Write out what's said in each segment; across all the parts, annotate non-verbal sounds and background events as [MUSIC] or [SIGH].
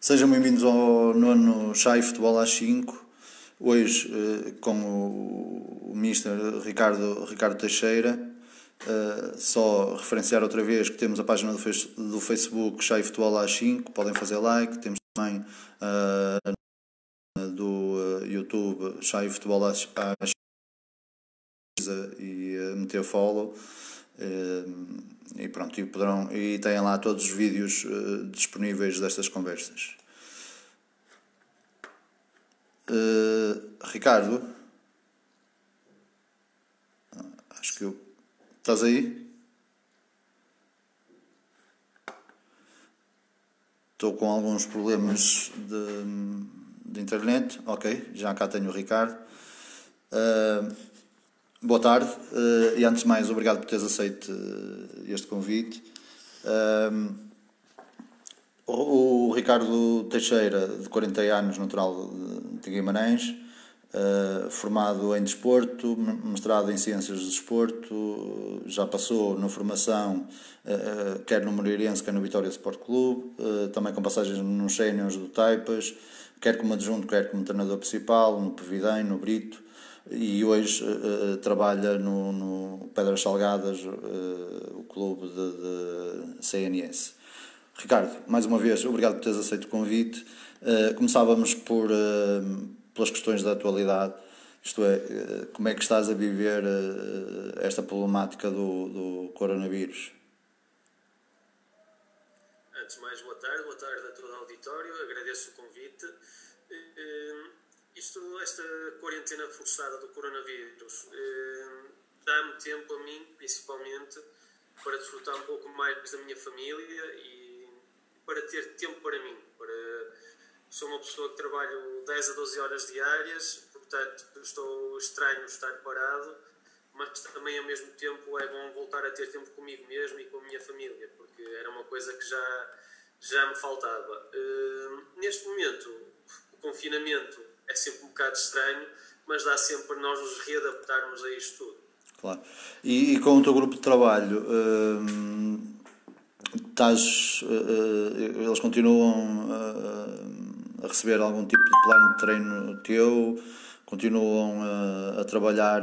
Sejam bem-vindos ao nono Chai Futebol às 5. Hoje eh, com o, o Mister Ricardo, Ricardo Teixeira. Uh, só referenciar outra vez que temos a página do, face, do Facebook Chai Futebol às 5. Podem fazer like. Temos também uh, do YouTube Chai Futebol às 5 e meter follow. E pronto, e, poderão, e têm lá todos os vídeos uh, disponíveis destas conversas. Uh, Ricardo, acho que eu. Estás aí? Estou com alguns problemas de, de internet. Ok, já cá tenho o Ricardo. Uh, Boa tarde uh, e antes de mais obrigado por teres aceito uh, este convite. Uh, o, Ricardo Teixeira, de 40 anos, natural de Guimarães, formado em desporto, mestrado em ciências do desporto, já passou na formação quer no Moreirense, quer no Vitória Sport Clube, também com passagens nos séniores do Taipas, quer como adjunto, quer como treinador principal, no Pevidém, no Brito e hoje uh, trabalha no, no, Pedras Salgadas, uh, o clube de, de, CNS. Ricardo, mais uma vez, obrigado por teres aceito o convite. Uh, começávamos por, pelas questões da atualidade, isto é, como é que estás a viver esta problemática do, do coronavírus? Antes de mais, boa tarde, boa tarde a todo o auditório, agradeço o convite. Isto, esta quarentena forçada do coronavírus eh, dá-me tempo a mim, principalmente, para desfrutar um pouco mais da minha família e para ter tempo para mim. Para, sou uma pessoa que trabalho 10 a 12 horas diárias, portanto estou estranho estar parado, mas também ao mesmo tempo é bom voltar a ter tempo comigo mesmo e com a minha família, porque era uma coisa que já, já me faltava. Uh, neste momento, o confinamento é sempre um bocado estranho, mas dá sempre para nós nos readaptarmos a isto tudo. Claro. E, e com o teu grupo de trabalho, hum, estás, uh, eles continuam uh, a receber algum tipo de plano de treino teu? Continuam a, a trabalhar?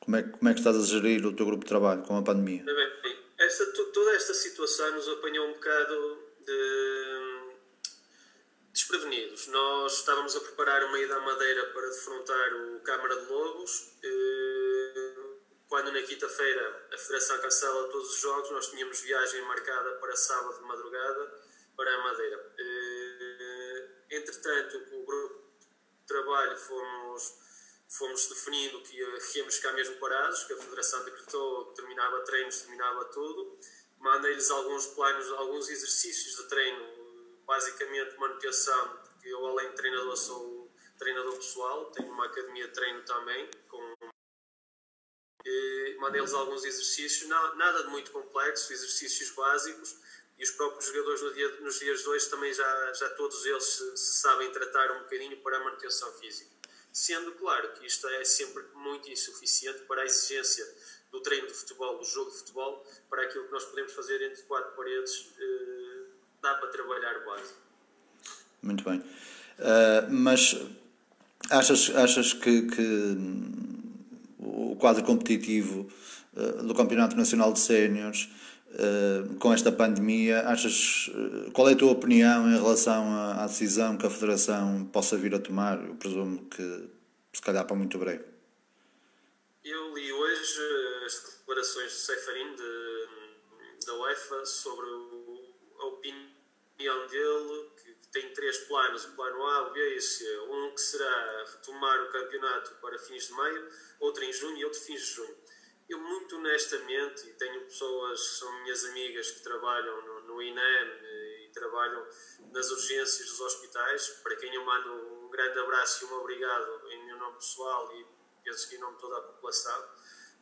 Como, é, como é que estás a gerir o teu grupo de trabalho com a pandemia? Bem, bem, esta, toda esta situação nos apanhou um bocado de desprevenidos. Nós estávamos a preparar uma ida à Madeira para defrontar o Câmara de Lobos. Eh, quando na quinta-feira a Federação cancela todos os jogos, nós tínhamos viagem marcada para sábado de madrugada para a Madeira. Eh, entretanto, com o grupo de trabalho fomos, fomos definindo que íamos ficar mesmo parados, que a Federação decretou que terminava treinos, terminava tudo. Mandei-lhes alguns planos, alguns exercícios de treino basicamente manutenção, porque eu além de treinador sou treinador pessoal, tenho uma academia de treino também, com mandei-lhes alguns exercícios, nada de muito complexo, exercícios básicos, e os próprios jogadores no dia, nos dias de hoje também já, já todos eles se, se sabem tratar um bocadinho para a manutenção física. Sendo claro que isto é sempre muito insuficiente para a exigência do treino de futebol, do jogo de futebol, para aquilo que nós podemos fazer entre quatro paredes. Eh, dá para trabalhar base. Muito bem. Uh, mas achas, achas que, que o quadro competitivo uh, do Campeonato Nacional de Séniores uh, com esta pandemia, achas qual é a tua opinião em relação à, à, decisão que a Federação possa vir a tomar? Eu presumo que se calhar para muito breve. Eu li hoje as declarações de Seferin de, da UEFA sobre a opinião opinião dele, que, tem três planos, o plano A, o B e o C. Um que será retomar o campeonato para fins de maio, outro em junho e outro fins de junho. Eu, muito honestamente, e tenho pessoas que são minhas amigas que trabalham no, no INEM e trabalham nas urgências dos hospitais, para quem eu mando um grande abraço e um obrigado em meu nome pessoal e penso que em nome de toda a população.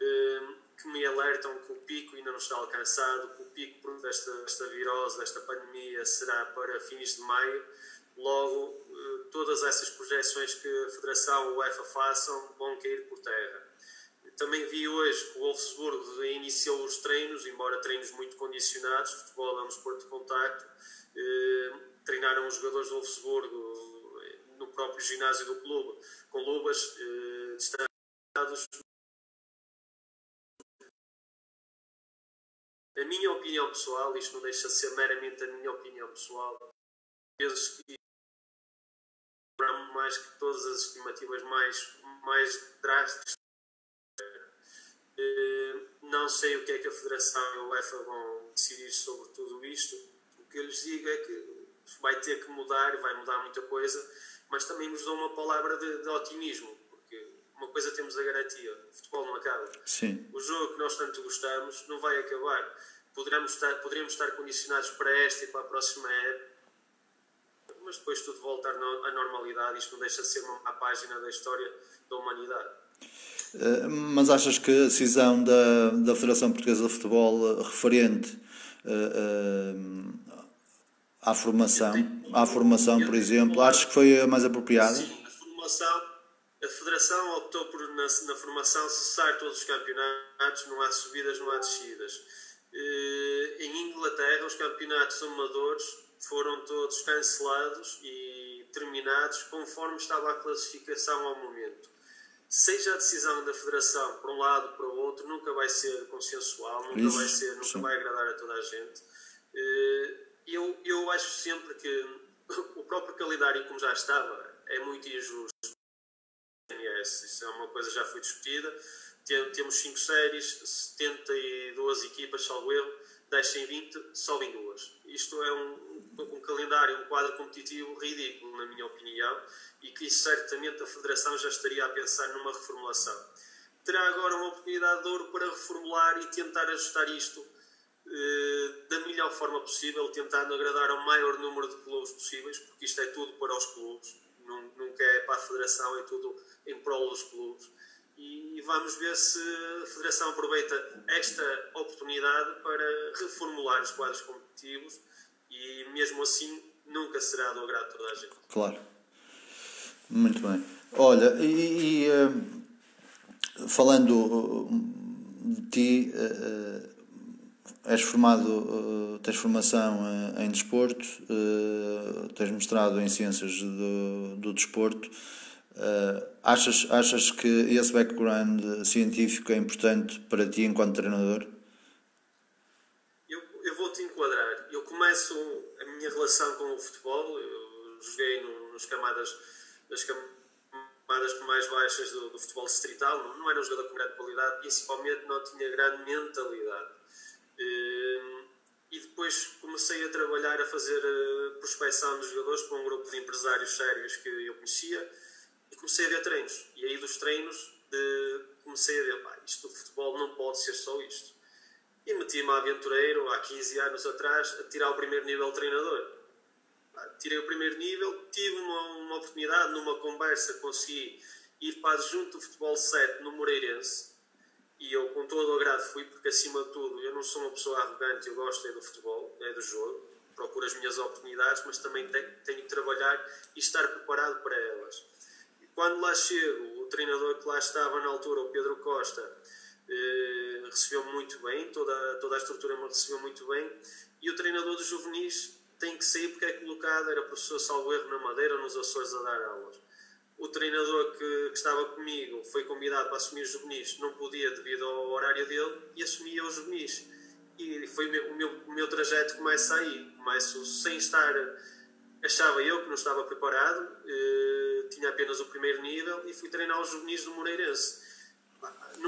Eh, que me alertam que o pico ainda não está alcançado, que o pico desta, desta virose, desta pandemia, será para fins de maio. Logo, eh, todas essas projeções que a Federação UEFA façam vão cair por terra. Também vi hoje que o Wolfsburgo iniciou os treinos, embora treinos muito condicionados, futebol é um desporto de contacto, eh, treinaram os jogadores do Wolfsburgo no próprio ginásio do clube, com luvas eh, distantes. A minha opinião pessoal, isto não deixa de ser meramente a minha opinião pessoal, penso que mais que todas as estimativas mais, mais drásticas. Eh, não sei o que é que a Federação e a UEFA vão decidir sobre tudo isto. O que eu lhes digo é que vai ter que mudar, vai mudar muita coisa, mas também nos dão uma palavra de, de otimismo, uma coisa temos a garantia: o futebol não acaba. Sim. O jogo que nós tanto gostamos não vai acabar. Poderemos estar, poderíamos estar condicionados para esta e para a próxima época mas depois tudo volta à normalidade. Isto não deixa de ser uma página da história da humanidade. Eh, mas achas que a decisão da, da Federação Portuguesa de Futebol referente uh, uh, à formação, à formação, por exemplo, achas que foi a mais apropriada? Sim, a formação, a Federação optou por na, na formação cessar todos os campeonatos, não há subidas, não há descidas. Uh, em Inglaterra, os campeonatos amadores foram todos cancelados e terminados conforme estava a classificação ao momento. Seja a decisão da Federação para um lado para o outro, nunca vai ser consensual, nunca Isso, vai ser, nunca sim. vai agradar a toda a gente. Eh, eu, eu acho sempre que o próprio calendário como já estava é muito injusto. Isso é uma coisa que já foi discutida. Temos 5 séries, 72 equipas, salvo erro, 10 em 20, só em duas. Isto é um, um calendário, um quadro competitivo ridículo, na minha opinião, e que certamente a Federação já estaria a pensar numa reformulação. Terá agora uma oportunidade de ouro para reformular e tentar ajustar isto eh, da melhor forma possível, tentando agradar ao maior número de clubes possíveis, porque isto é tudo para os clubes, nunca é para a Federação, é tudo em prol dos clubes. E vamos ver se a Federação aproveita esta oportunidade para reformular os quadros competitivos e mesmo assim nunca será do agrado de toda a gente. Claro. Muito bem. Olha, e, e uh, falando de ti, uh, és formado, uh, tens formação em desporto, tens mestrado em ciências do, do desporto. achas, achas que esse background científico é importante para ti enquanto treinador? começo a minha relação com o futebol, eu joguei no, nos camadas, nas camadas mais baixas do, do futebol distrital, não, era um jogador com grande qualidade, principalmente não tinha grande mentalidade. Depois comecei a trabalhar, a fazer a prospecção dos jogadores com um grupo de empresários sérios que eu conhecia e comecei a ver treinos. E aí dos treinos de, comecei a ver, pá, isto do futebol não pode ser só isto e meti-me aventureiro há 15 anos atrás a tirar o primeiro nível de treinador. Tirei o primeiro nível, tive uma, uma oportunidade numa conversa, consegui ir para adjunto do futebol 7 no Moreirense e eu com todo o agrado fui, porque acima de tudo eu não sou uma pessoa arrogante, eu gosto é do futebol, é do jogo, procuro as minhas oportunidades, mas também tenho, tenho que trabalhar e estar preparado para elas. E quando lá chego, o treinador que lá estava na altura, o Pedro Costa, eh, recebeu-me muito bem, toda, toda a estrutura me recebeu muito bem, e o treinador dos juvenis tem que sair porque é colocado, era professor Salvo Erro na Madeira, nos Açores, a dar aulas. O treinador que, que, estava comigo foi convidado para assumir os juvenis, não podia devido ao horário dele, e assumia os juvenis. E foi o meu, o meu, o meu trajeto começa aí, começo sem estar achava eu que não estava preparado, eh, tinha apenas o primeiro nível e fui treinar os juvenis do Moreirense.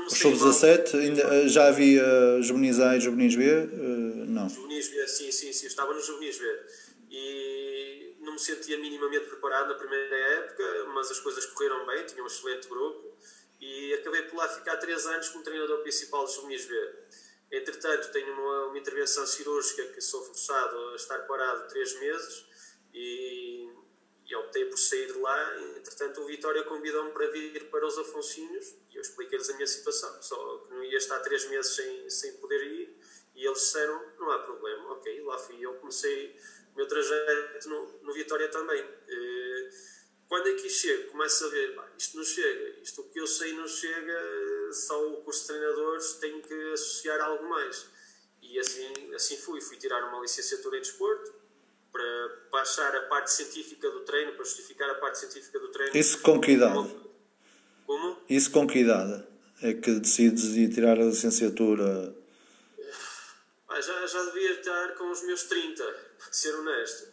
Os sub-17 ainda eh, já havia juvenis A e juvenis B? Uh, não. Juvenis B, sim, sim, sim, estava no juvenis B. E não me sentia minimamente preparado na primeira época, mas as coisas correram bem, tinha um excelente grupo e acabei por lá ficar 3 anos como treinador principal de juvenis B. Entretanto, tenho uma, uma intervenção cirúrgica que sou forçado a estar parado 3 meses e e optei por sair de lá. Entretanto, o Vitória convidou-me para vir para os Afonsinhos e eu expliquei-lhes a minha situação, só que não ia estar três meses sem, sem poder ir. E eles disseram: não há problema, ok. Lá fui eu, comecei o meu trajeto no, no Vitória também. Eh, quando aqui chego, começo a ver: pá, isto não chega, isto o que eu sei não chega, só o curso de treinadores tem que associar algo mais. E assim, assim fui. Fui tirar uma licenciatura em desporto para, para para achar a parte científica do treino, para justificar a parte científica do treino. Isso com que idade? Como? Isso com que idade? É que decides ir tirar a licenciatura? Já, já devia estar com os meus 30, para ser honesto.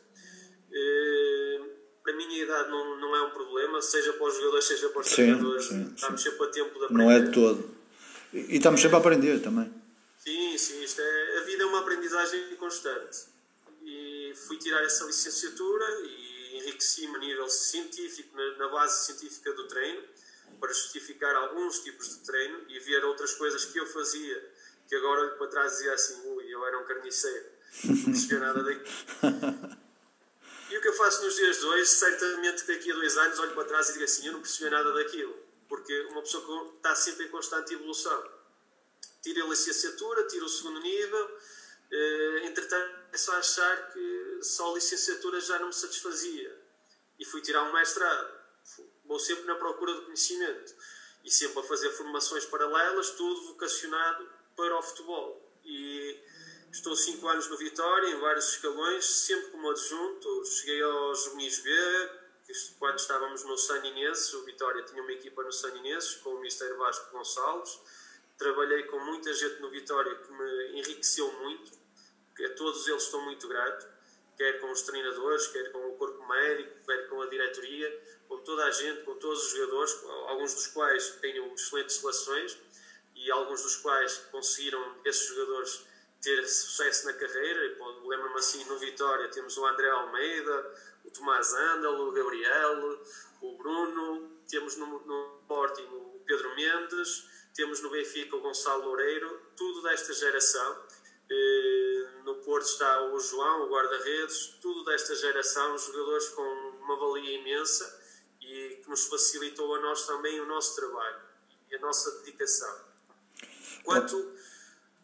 Para a minha idade não, não é um problema, seja para os jogadores, seja para os treinadores. Estamos sim. sempre a tempo de aprender. Não é todo. E, e estamos sempre a aprender também. Sim, sim. Isto é, a vida é uma aprendizagem constante. E fui tirar essa licenciatura e enriqueci-me a nível científico, na, na base científica do treino para justificar alguns tipos de treino e ver outras coisas que eu fazia que agora para trás dizia assim, eu era um carniceiro, não percebia nada daquilo. E o que eu faço nos dias de hoje, certamente que daqui a dois anos olho para trás e digo assim, eu não percebia nada daquilo, porque uma pessoa que está sempre em constante evolução. Tira a licenciatura, tira o segundo nível, eh, entretanto é só achar que só a licenciatura já não me satisfazia. E fui tirar um mestrado vou sempre na procura do conhecimento e sempre a fazer formações paralelas, tudo vocacionado para o futebol. E estou 5 anos no Vitória, em vários escalões, sempre como adjunto. Cheguei aos juvenis B, quando estávamos no San Inês, o Vitória tinha uma equipa no San Inês, com o Mister Vasco Gonçalves. Trabalhei com muita gente no Vitória que me enriqueceu muito, a todos eles estou muito grato, quer com os treinadores, quer com o corpo médico, quer com a diretoria com toda a gente, com todos os jogadores, alguns dos quais tenho excelentes relações e alguns dos quais conseguiram, esses jogadores, ter sucesso na carreira. Lembro-me assim, no Vitória temos o André Almeida, o Tomás Andal, o Gabriel, o Bruno, temos no, no Sporting o Pedro Mendes, temos no Benfica o Gonçalo Loureiro, tudo desta geração. Eh, no Porto está o João, o guarda-redes, tudo desta geração, jogadores com uma valia imensa e que nos facilitou a nós também o nosso trabalho e a nossa dedicação. Quanto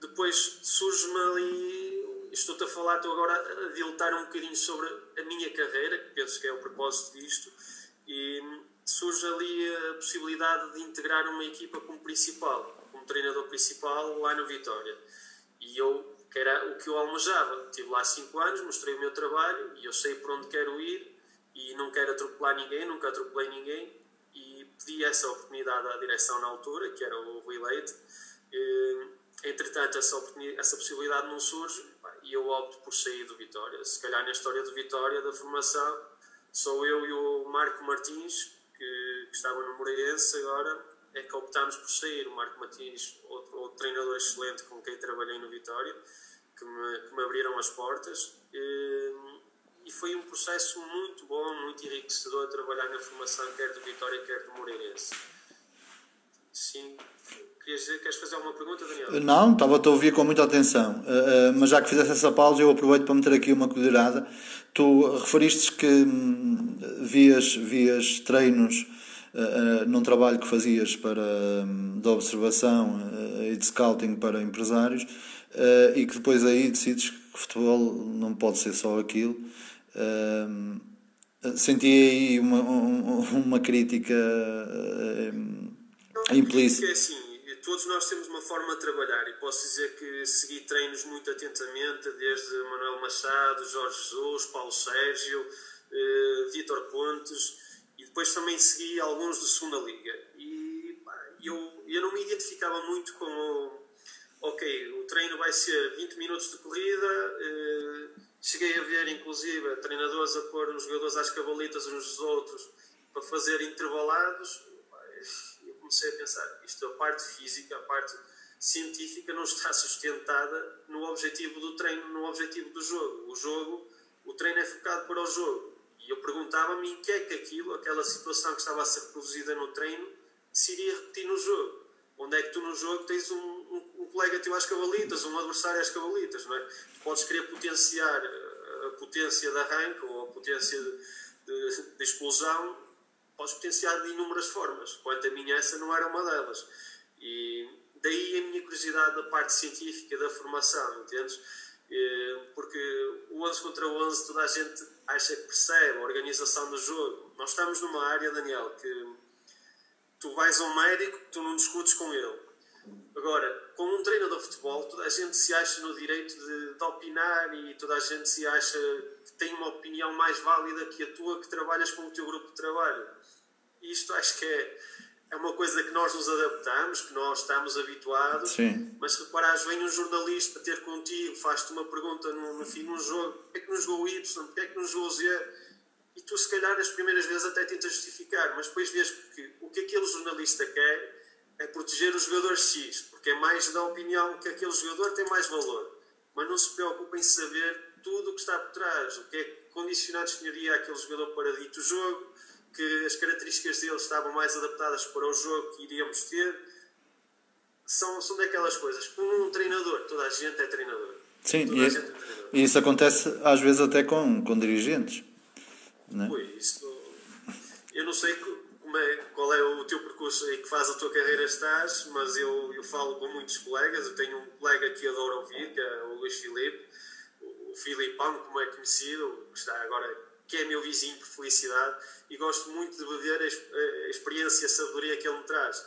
depois surge-me ali, estou-te a falar, estou agora a diletar um bocadinho sobre a minha carreira, que penso que é o propósito disto, e surge ali a possibilidade de integrar uma equipa como principal, como treinador principal lá no Vitória. E eu, que era o que eu almejava, estive lá 5 anos, mostrei o meu trabalho e eu sei por onde quero ir e não quero atropelar ninguém, nunca atropelei ninguém e pedi essa oportunidade à direção na altura, que era o Rui Leite. Entretanto, essa, essa possibilidade não surge e eu opto por sair do Vitória. Se calhar na história do Vitória, da formação, sou eu e o Marco Martins, que, que estava no Moreirense agora, é que optámos por sair. O Marco Martins, outro, outro treinador excelente com quem trabalhei no Vitória, que me, que me abriram as portas. E, e foi um processo muito bom, muito enriquecedor trabalhar na formação quer do Vitória, quer do Moreirense. Sim. Queres, queres fazer alguma pergunta, Daniel? Não, estava-te a ouvir com muita atenção, uh, uh, mas já que fizeste essa pausa, eu aproveito para meter aqui uma colherada. Tu referiste que hum, vias, vias treinos uh, num trabalho que fazias para, um, de observação e de scouting para empresários e que depois aí decides que futebol não pode ser só aquilo senti aí uma, uma crítica uh, implícita. É assim, todos nós temos uma forma de trabalhar e posso dizer que segui treinos muito atentamente, desde Manuel Machado, Jorge Jesus, Paulo Sérgio, uh, Vítor Pontes e depois também segui alguns de segunda liga. E pá, eu, eu não me identificava muito com o, ok, o treino vai ser 20 minutos de corrida, uh, Cheguei a ver, inclusive, treinadores a pôr os jogadores às cabalitas uns dos outros para fazer intervalados. Eu comecei a pensar, isto a parte física, a parte científica não está sustentada no objetivo do treino, no objetivo do jogo. O jogo, o treino é focado para o jogo. E eu perguntava-me em que é que aquilo, aquela situação que estava a ser produzida no treino, se iria repetir no jogo. Onde é que tu no jogo tens um, um, um colega teu às cabalitas, um adversário às cabalitas, não é? Tu podes querer potenciar a potência de arranque ou a potência de, de, de explosão, podes potenciar de inúmeras formas. Quanto a mim, essa não era uma delas. E daí a minha curiosidade da parte científica da formação, entendes? Porque o 11 contra 11 toda a gente acha que percebe a organização do jogo. Nós estamos numa área, Daniel, que tu vais a um médico, tu não discutes com ele. Agora, com um treinador de futebol, toda a gente se acha no direito de, de, opinar e toda a gente se acha que tem uma opinião mais válida que a tua que trabalhas com o teu grupo de trabalho. Isto acho que é, é uma coisa que nós nos adaptamos, que nós estamos habituados. Sim. Mas reparares, vem um jornalista ter contigo, faz-te uma pergunta no, no fim de um jogo: porquê é que não jogou o Y, porquê é que não jogou o Z? E tu, se calhar, as primeiras vezes até tentas justificar, mas depois vês que o que aquele jornalista quer é proteger o jogador X, porque é mais da opinião que aquele jogador tem mais valor. Mas não se preocupa em saber tudo o que está por trás, o que é que condicionados tinha aquele jogador para dito jogo, que as características dele estavam mais adaptadas para o jogo que iríamos ter. São, são daquelas coisas. Como um treinador, toda a gente é treinador. Sim, e, é, é e, isso acontece às vezes até com, com dirigentes. Não é? Pois, isso, eu não sei é, qual é o teu percurso e que faz a tua carreira estás, mas eu, eu falo com muitos colegas. Eu tenho um colega que adoro ouvir, que é o Luís Filipe, o Filipão, como é conhecido, está agora, que é meu vizinho por felicidade, e gosto muito de beber a, experiência e a sabedoria que ele me traz.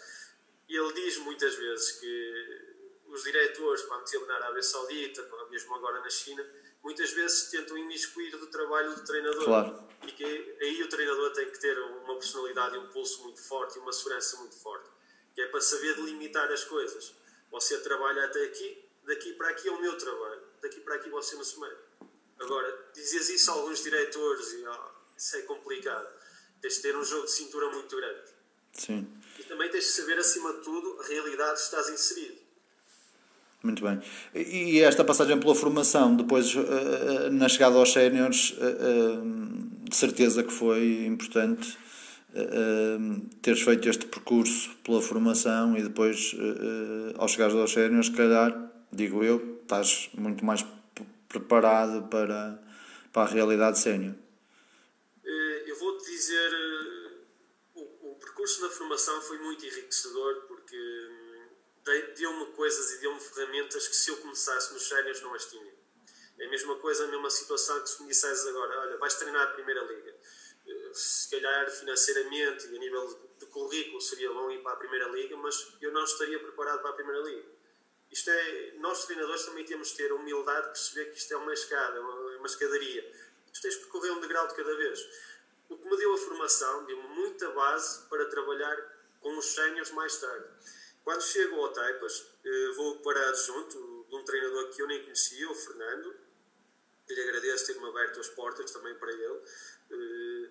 E ele diz muitas vezes que os diretores, quando esteve na Arábia Saudita, mesmo agora na China, muitas vezes tentam imiscuir do trabalho do treinador. Claro. E que aí o treinador tem que ter uma personalidade e um pulso muito forte e uma segurança muito forte. Que é para saber delimitar as coisas. Você trabalha até aqui, daqui para aqui é o meu trabalho, daqui para aqui você não se. Agora, dizes isso a alguns diretores e oh, isso é complicado. Tens de ter um jogo de cintura muito grande. Sim. E também tens de saber, acima de tudo, a realidade que estás inserido. Muito bem. E esta passagem pela formação, depois uh, na chegada aos séniores, uh, de certeza que foi importante teres feito este percurso pela formação e depois, ao chegares aos séniores, se calhar, digo eu, estás muito mais preparado para, para a realidade sénior. Eu vou-te dizer, o, o percurso na formação foi muito enriquecedor porque deu-me coisas e deu-me ferramentas que se eu começasse nos sénios não as tinha. É a mesma coisa, a mesma situação que se me disseres agora, olha, vais treinar a Primeira Liga. Eh, se calhar financeiramente e a nível de currículo seria bom ir para a Primeira Liga, mas eu não estaria preparado para a Primeira Liga. Isto é, nós treinadores também temos de ter a humildade de perceber que isto é uma escada, uma escadaria. Tu tens de percorrer um degrau de cada vez. O que me deu a formação deu-me muita base para trabalhar com os séniores mais tarde. Quando chego ao Taipas, eh, vou para adjunto de um treinador que eu nem conhecia, o Fernando. Lhe agradeço ter-me aberto as portas também para ele. Eh,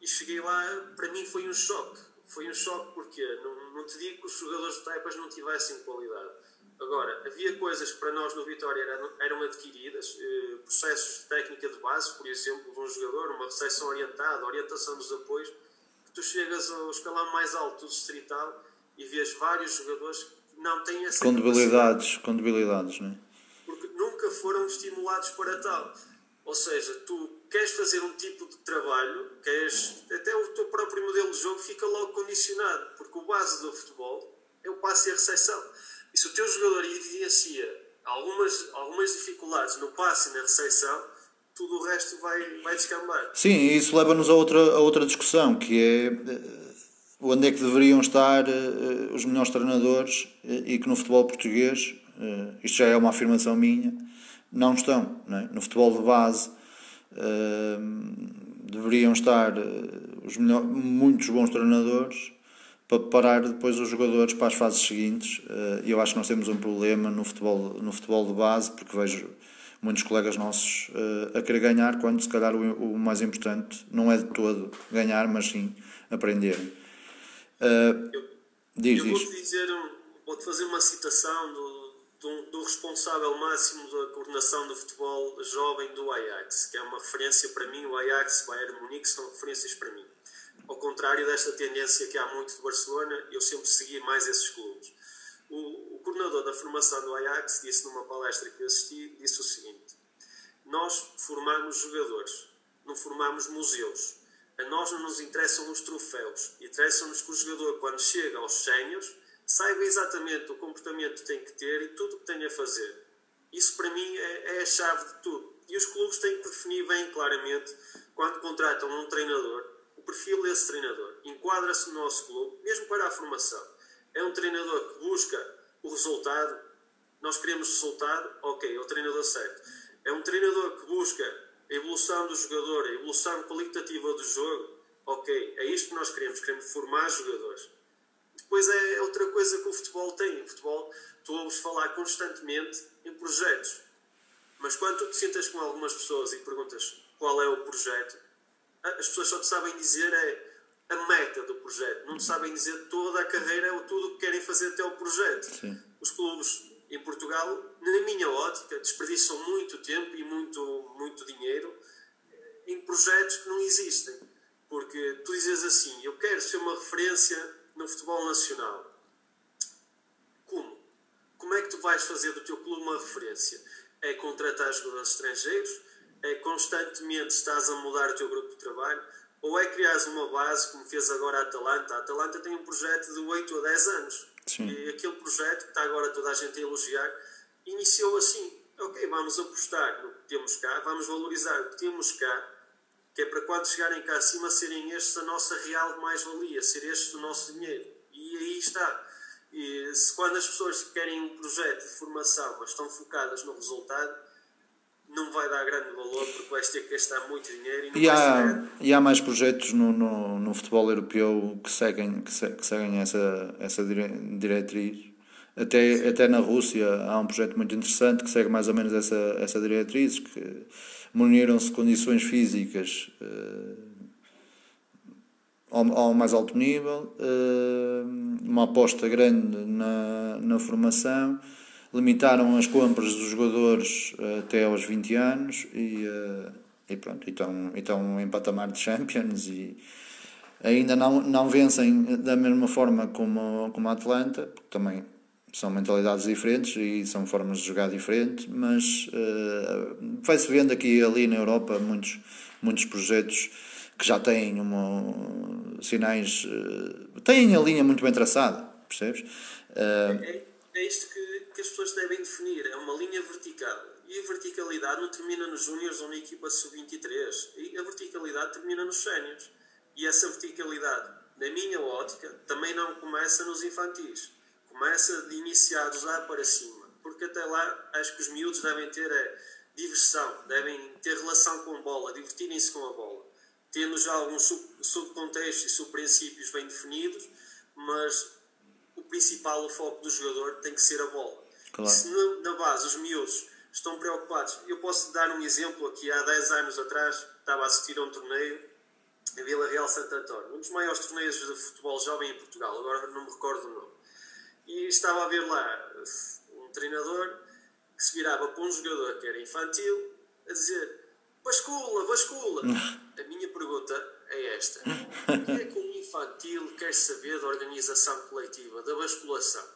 e cheguei lá, para mim foi um choque. Foi um choque porque não, não te digo que os jogadores de Taipas não tivessem qualidade. Agora, havia coisas que para nós no Vitória eram, eram adquiridas, eh, processos de técnica de base, por exemplo, de um jogador, uma recepção orientada, orientação dos apoios, que tu chegas ao escalão mais alto do distrital e vês vários jogadores que não têm essa com debilidades, com debilidades, não é? Porque nunca foram estimulados para tal. Ou seja, tu queres fazer um tipo de trabalho, queres, até o teu próprio modelo de jogo fica logo condicionado, porque o base do futebol é o passe e a recepção. E se o teu jogador evidencia algumas, algumas dificuldades no passe e na recepção, tudo o resto vai, vai descambar. Sim, isso leva-nos a outra, a outra discussão, que é eh, onde é que deveriam estar uh, os melhores treinadores uh, e que no futebol português, isto já é uma afirmação minha, não estão. Não é? No futebol de base deveriam estar os melhor, muitos bons treinadores para preparar depois os jogadores para as fases seguintes. E eu acho que nós temos um problema no futebol, no futebol de base, porque vejo muitos colegas nossos a querer ganhar, quando se calhar o, mais importante não é de todo ganhar, mas sim aprender. Uh, eu, diz, eu vou-te dizer, vou-te fazer uma citação do, do, do, responsável máximo da coordenação do futebol jovem do Ajax, que é uma referência para mim, o Ajax o Bayern Munique são referências para mim. Ao contrário desta tendência que há muito de Barcelona, eu sempre segui mais esses clubes. O, o coordenador da formação do Ajax disse numa palestra que eu assisti, disse o seguinte, nós formamos jogadores, não formamos museus a nós não nos interessam os troféus, interessam-nos que o jogador, quando chega aos sénios, saiba exatamente o comportamento que tem que ter e tudo o que tem a fazer. Isso para mim é, é a chave de tudo. E os clubes têm que definir bem claramente, quando contratam um treinador, perfil desse treinador. Enquadra-se no nosso clube, mesmo para a formação. É um treinador que busca o resultado. Nós queremos resultado, ok, é o treinador certo. É um treinador que busca a evolução do jogador, a evolução qualitativa do jogo, ok, é isto que nós queremos, queremos formar jogadores. Depois é outra coisa que o futebol tem. O futebol, tu ouves falar constantemente em projetos. Mas quando tu te sentas com algumas pessoas e perguntas qual é o projeto, as pessoas só te sabem dizer é a meta do projeto, não te sabem dizer toda a carreira ou tudo o que querem fazer até o projeto. Sim. Os clubes em Portugal, na minha ótica, desperdiçam muito tempo e muito, muito dinheiro em projetos que não existem. Porque tu dizes assim, eu quero ser uma referência no futebol nacional. Como? Como é que tu vais fazer do teu clube uma referência? É contratar jogadores estrangeiros? É constantemente estás a mudar o teu grupo de trabalho? Ou é criar uma base, como fez agora a Atalanta? A Atalanta tem um projeto de 8 a 10 anos. Sim. E aquele projeto, que está agora toda a gente a elogiar, iniciou assim. Ok, vamos apostar no que temos cá, vamos valorizar o que temos cá, que é para quando chegarem cá acima serem estes a nossa real mais-valia, ser este o nosso dinheiro. E aí está. E se quando as pessoas querem um projeto de formação, mas estão focadas no resultado, não vai dar grande valor porque vais ter que gastar muito dinheiro e, e há, e há mais projetos no, no, no futebol europeu que seguem, que, se, que seguem essa, essa diretriz. Até, até na Rússia há um projeto muito interessante que segue mais ou menos essa, essa diretriz, que muniram-se condições físicas uh, ao, ao, mais alto nível, uh, uma aposta grande na, na formação limitaram as compras dos jogadores eh, até aos 20 anos e, eh, e pronto, estão, estão em patamar de Champions e ainda não, não vencem da mesma forma como, como a Atlanta, porque também são mentalidades diferentes e são formas de jogar diferentes, mas uh, vai-se vendo aqui e ali na Europa muitos, muitos projetos que já têm uma, sinais, uh, têm a linha muito bem traçada, percebes? Uh, é, é isto que que as pessoas devem definir. É uma linha vertical. E a verticalidade não termina nos júniores ou na equipa sub-23. E a verticalidade termina nos séniores. E essa verticalidade, na minha ótica, também não começa nos infantis. Começa de iniciados lá para cima. Porque até lá, acho que os miúdos devem ter é, diversão, devem ter relação com a bola, divertirem-se com a bola. Tendo já alguns subcontextos e subprincípios bem definidos, mas o principal, o foco do jogador tem que ser a bola. Claro. Se na, na base os miúdos estão preocupados, eu posso dar um exemplo aqui, há 10 anos atrás estava a assistir a um torneio em Vila Real Santo António, um dos maiores torneios de futebol jovem em Portugal, agora não me recordo o nome. E estava a ver lá um treinador que se virava para um jogador que era infantil a dizer bascula, bascula. [LAUGHS] a minha pergunta é esta: o que é que um infantil quer saber da organização coletiva, da basculação?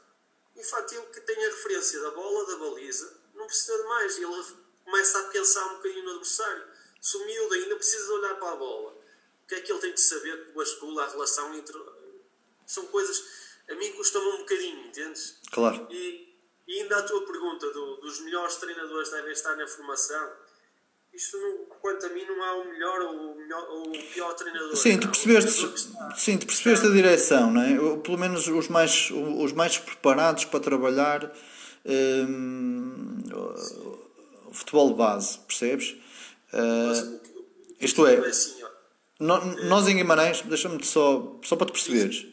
Infantil que tem a referência da bola, da baliza, não precisa de mais. Ele começa a pensar um bocadinho no adversário. Se o miúdo ainda precisa de olhar para a bola, o que é que ele tem de saber que bascula a relação entre. São coisas. A mim custa-me um bocadinho, entendes? Claro. E, e ainda a tua pergunta do, dos melhores treinadores devem estar na formação isto, não, quanto a mim, não há o melhor ou o, melhor, ou o pior treinador. Sim, tu percebeste, sim, tu percebeste a direção, não é? Pelo menos os mais, os mais preparados para trabalhar hum, o futebol base, percebes? Uh, isto é, é assim, nós em Guimarães, deixa-me só, só para te perceberes,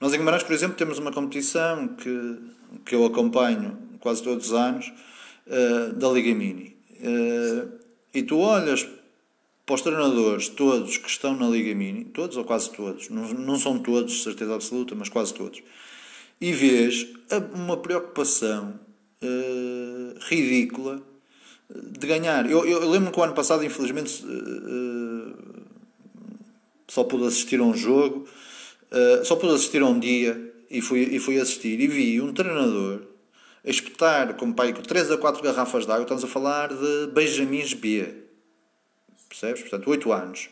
nós em Guimarães, por exemplo, temos uma competição que, que eu acompanho quase todos os anos, uh, da Liga Mini. Uh, e tu olhas para os treinadores todos que estão na Liga Mini, todos ou quase todos, não, não são todos, certeza absoluta, mas quase todos, e vês uma preocupação uh, ridícula de ganhar. Eu, eu lembro que o ano passado, infelizmente, uh, só pude assistir a um jogo, só pude assistir a um dia e fui, e fui assistir e vi um treinador espetar com pai com 3 a 4 garrafas de água, estamos a falar de Benjamins B. Percebes? Portanto, 8 anos.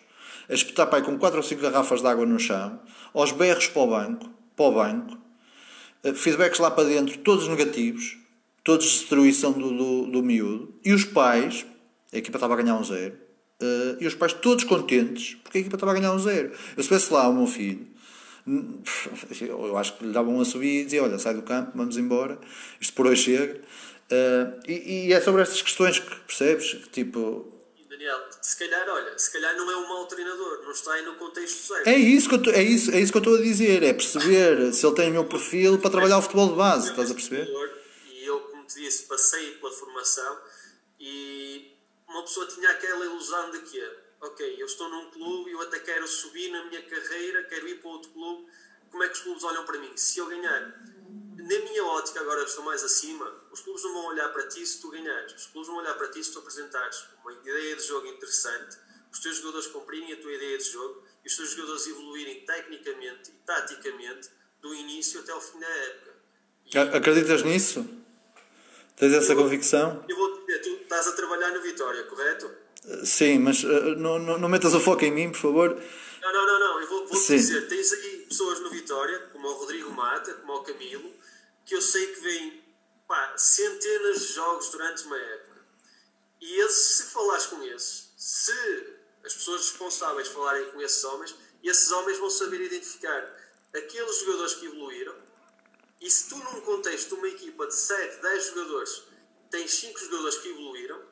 A espetar pai com 4 ou 5 garrafas de água no chão, aos berros para o banco, para o banco, eh, feedbacks lá para dentro, todos negativos, todos de destruição do, do, do miúdo, e os pais, a equipa estava a ganhar um zero, uh, e os pais todos contentes, porque a equipa estava a ganhar um zero. Eu se lá o meu filho, eu acho que lhe davam um subir e dizia: Olha, sai do campo, vamos embora, isto por hoje chega. Uh, e, e, é sobre estas questões que percebes, que tipo. Daniel, se calhar, olha, se calhar não é um mau treinador, não está aí no contexto certo. É isso que eu, é isso, é isso que eu estou a dizer, é perceber se ele tem o meu perfil para trabalhar o futebol de base, estás a perceber? E eu, como te disse, passei pela formação e uma pessoa tinha aquela ilusão de que ok, eu estou num clube, eu até quero subir na minha carreira, quero ir para outro clube, como é que os clubes olham para mim? Se eu ganhar, na minha ótica, agora estou mais acima, os clubes não vão olhar para ti se tu ganhares, os clubes vão olhar para ti se tu apresentares uma ideia de jogo interessante, os teus jogadores cumprirem a tua ideia de jogo e os teus jogadores evoluírem tecnicamente e taticamente do início até ao fim da época. E Acreditas nisso? Tens essa eu, convicção? Eu vou dizer, tu estás a trabalhar no Vitória, correto? Sim, mas uh, não, não, não metas o foco em mim, por favor. Não, não, não, não. eu vou, vou dizer, tens aí pessoas no Vitória, como o Rodrigo Mata, como o Camilo, que eu sei que vêm pá, centenas de jogos durante uma época. E esses, se falares com esses, se as pessoas responsáveis falarem com esses homens, esses homens vão saber identificar aqueles jogadores que evoluíram. E se tu, num contexto de uma equipa de 7, 10 jogadores, tens 5 jogadores que evoluíram,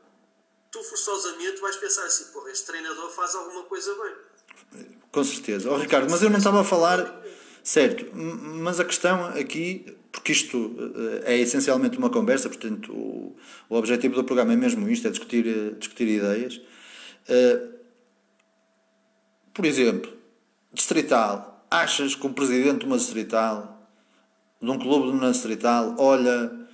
tu forçosamente vais pensar assim: porra, este treinador faz alguma coisa bem. Com certeza. Oh, Ricardo, mas eu não estava a falar. Certo, mas a questão aqui, porque isto eh, é essencialmente uma conversa, portanto, o, o objetivo do programa é mesmo isto: é discutir, eh, discutir ideias. Uh, por exemplo, distrital, achas que um presidente de uma distrital, de um clube de uma distrital, olha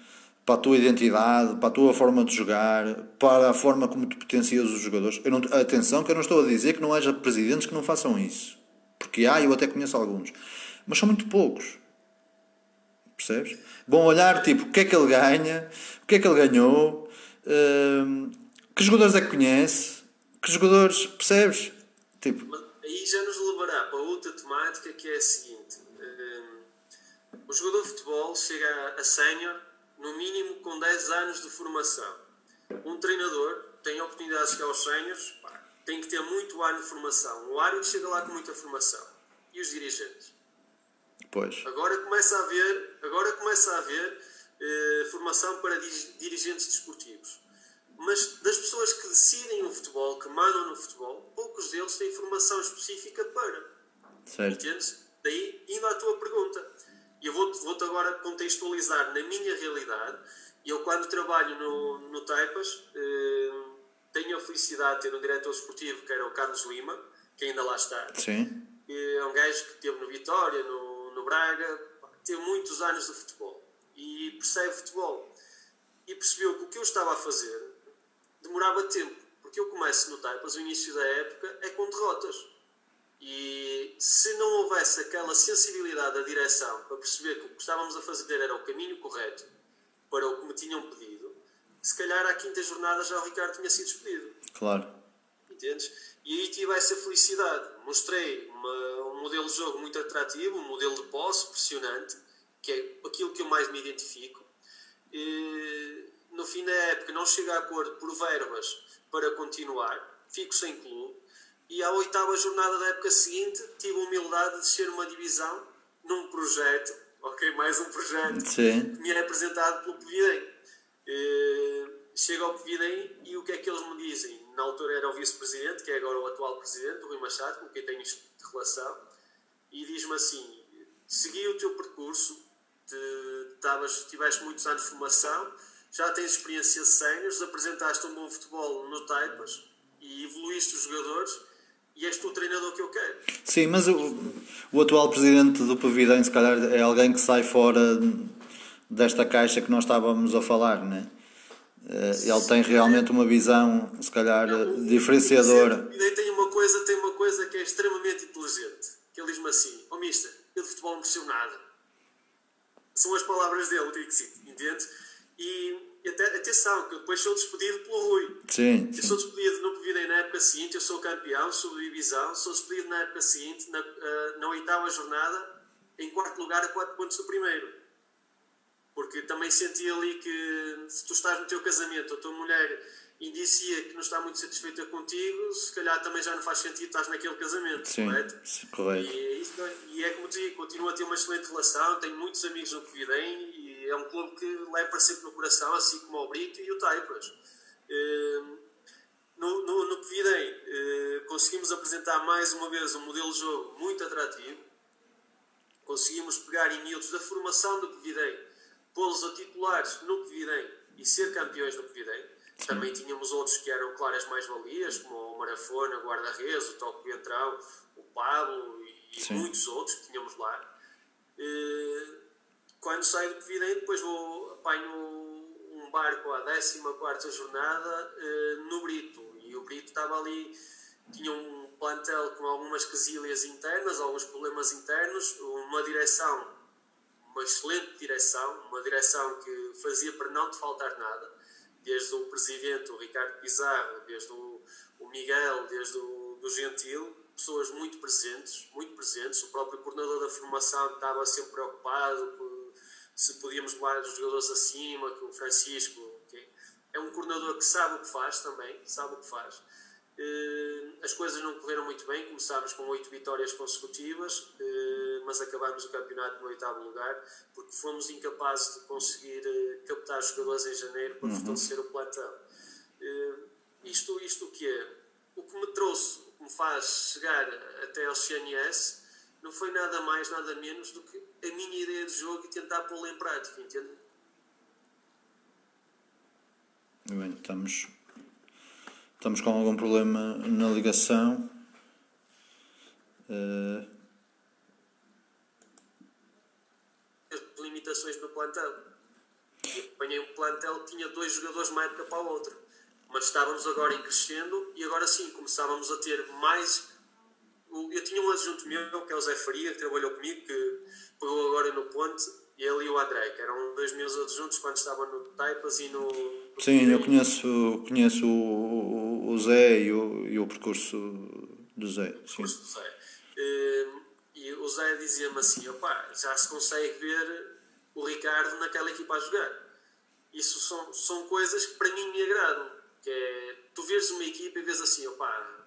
para a tua identidade, para a tua forma de jogar, para a forma como tu potencias os jogadores. Eu não, atenção que eu não estou a dizer que não haja presidentes que não façam isso. Porque há, eu até conheço alguns. Mas são muito poucos. Percebes? Vão olhar, tipo, o que é que ele ganha, o que é que ele ganhou, hum, que jogadores é que conhece, que jogadores, percebes? Tipo... Aí já nos levará para outra temática que é a seguinte. Hum, o jogador de futebol chega a sénior no mínimo com 10 anos de formação. Um treinador tem a oportunidade de chegar aos séniores, tem que ter muito ano de formação. O árbitro chega lá com muita formação. E os dirigentes? Pois. Agora começa a haver, agora começa a haver eh, formação para dirigentes desportivos. Mas das pessoas que decidem o futebol, que mandam no futebol, poucos deles têm formação específica para. Certo. Entendes? Daí, indo à tua pergunta e eu vou-te vou agora contextualizar na minha realidade. Eu, quando trabalho no, no Taipas, eh, tenho a felicidade de ter um diretor esportivo que era o Carlos Lima, que ainda lá está. Sim. É um gajo que esteve no Vitória, no, no Braga, teve muitos anos de futebol e percebe futebol. E percebeu que o que eu estava a fazer demorava tempo, porque eu começo no Taipas, o início da época é com derrotas. E se não houvesse aquela sensibilidade da direção para perceber que o que estávamos a fazer era o caminho correto para o que me tinham pedido, se calhar à quinta jornada já o Ricardo tinha sido despedido. Claro. Entendes? E aí tive essa felicidade. Mostrei uma, um modelo de jogo muito atrativo, um modelo de posse pressionante, que é aquilo que eu mais me identifico. E, no fim da época não chego a acordo por verbas para continuar, fico sem clube e à oitava jornada da época seguinte tive a humildade de descer uma divisão num projeto, ok, mais um projeto Sim. que me é apresentado pelo Pevidem. Uh, chego ao Pevidem e o que é que eles me dizem? Na altura era o vice-presidente, que é agora o atual presidente, o Rui Machado, com quem tenho de relação, e diz-me assim: segui o teu percurso, te, tavas, tiveste muitos anos de formação, já tens experiência de séniores, apresentaste um bom futebol no Taipas e evoluíste os jogadores e és tu o treinador que eu quero. Sim, mas o, o atual presidente do Pavidem, se calhar, é alguém que sai fora desta caixa que nós estávamos a falar, não é? Eh, ele tem realmente uma visão, se calhar, não, diferenciadora. E tem uma coisa, tem uma coisa que é extremamente inteligente. Que ele diz-me assim: Ó oh, mister, eu de futebol não percebo nada. São as palavras dele, Dixit, entende? E e até, atenção, que depois sou despedido pelo Rui. Sim, eu sou despedido no Pevidem na época seguinte, eu sou campeão, sou divisão, sou despedido na época seguinte, na, uh, na oitava jornada, em quarto lugar a quatro pontos do primeiro. Porque também senti ali que se tu estás no teu casamento, a tua mulher indicia que não está muito satisfeita contigo, se calhar também já não faz sentido estar naquele casamento, Sim, correto? correto. E, é e é como digo, continuo a ter uma excelente relação, tenho muitos amigos no Covidem e é um clube que leva para sempre no coração, assim como o Brito e o Taipas. Ehm, no, no, no Covidem eh, conseguimos apresentar mais uma vez um modelo de jogo muito atrativo, conseguimos pegar em miúdos da formação do Covidem, pô-los a titulares no Covidem e ser campeões no Covidem também tínhamos outros que eram claras mais-valias, como o Marafona, o Guarda-Redes, o Toque Ventrão, o Pablo e Sim. muitos outros que tínhamos lá. Quando saio do Covidem, depois vou, apanho um barco à 14 jornada no Brito. E o Brito estava ali, tinha um plantel com algumas quesilhas internas, alguns problemas internos, uma direção, uma excelente direção, uma direção que fazia para não te faltar nada desde o presidente, o Ricardo Pizarro, desde o, o Miguel, desde o do Gentil, pessoas muito presentes, muito presentes. O próprio coordenador da formação estava sempre preocupado se podíamos levar os jogadores acima, que o Francisco okay? é um coordenador que sabe o que faz também, sabe o que faz. Eh, as coisas não correram muito bem, começámos com oito vitórias consecutivas, eh, mas acabámos o campeonato no oitavo lugar, porque fomos incapazes de conseguir eh, captar jogadores em janeiro para uhum. fortalecer o plantel. Isto, isto o que é? O que me trouxe, o que me faz chegar até ao CNS, não foi nada mais, nada menos do que a minha ideia de jogo e tentar pô-la em prática, entende? Bem, estamos Estamos com algum problema na ligação. Uh... Limitações no plantel. apanhei um plantel que tinha dois jogadores uma época para a outra. Mas estávamos agora em crescendo e agora sim começávamos a ter mais. Eu tinha um adjunto meu, que é o Zé Faria, que trabalhou comigo, que pegou agora no Ponte, e ele e o André, que eram dois meus adjuntos quando estavam no Taipas e no. no sim, eu conheço, conheço o o Zé e o, e o percurso do Zé. O percurso do Zé. Ehm, e o Zé dizia-me assim: opá, já se consegue ver o Ricardo naquela equipa a jogar. Isso são, são coisas que para mim me agradam. Que é, tu vês uma equipa e vês assim, opá,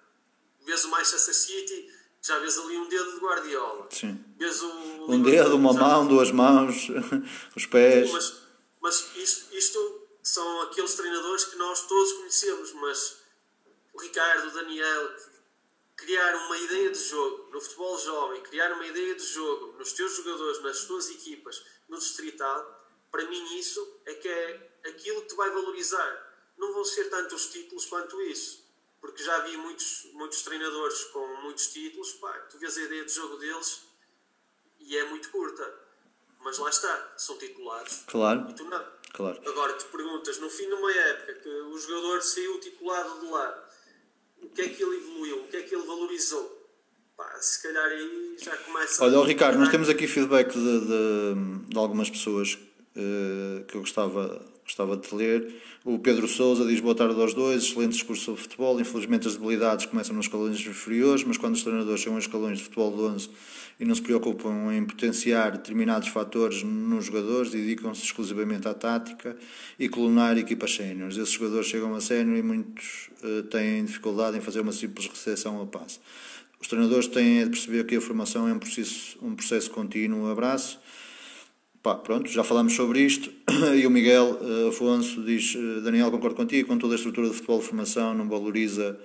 vês o Manchester City, já vês ali um dedo de Guardiola. Sim. Vês o, um dedo, uma mão, duas mãos, [LAUGHS] os pés. Mas, mas isto, isto são aqueles treinadores que nós todos conhecemos, mas o Ricardo, o Daniel, criar uma ideia de jogo no futebol jovem, criar uma ideia de jogo nos teus jogadores, nas tuas equipas, no distrital, para mim isso é que é aquilo que te vai valorizar. Não vão ser tanto os títulos quanto isso. Porque já vi muitos, muitos treinadores com muitos títulos, pá, tu vês a ideia de jogo deles e é muito curta. Mas lá está, são titulares. Claro. E tu não. Claro. Agora, te perguntas, no fim de uma época que o jogador saiu titulado de lá o que é que ele evoluiu, o que é que ele valorizou. Pá, se calhar aí já começa Olha, a... Ricardo, nós temos aqui feedback de, de, de algumas pessoas uh, que eu gostava, gostava de ler. O Pedro Souza diz boa tarde aos dois, excelente discurso sobre futebol. Infelizmente as debilidades começam nos escalões inferiores, mas quando os treinadores chegam aos escalões de futebol de 11 e não se preocupam em potenciar determinados fatores nos jogadores, dedicam-se exclusivamente à tática e colonar equipas séniores. Esses jogadores chegam a sénior e muitos uh, têm dificuldade em fazer uma simples recepção a passe. Os treinadores têm de perceber que a formação é um processo, um processo contínuo. Abraço. Pá, pronto, já falamos sobre isto. [CLEARS THROAT] E o Miguel uh, Afonso diz: uh, Daniel, concordo contigo, com toda a estrutura de futebol de formação, não valoriza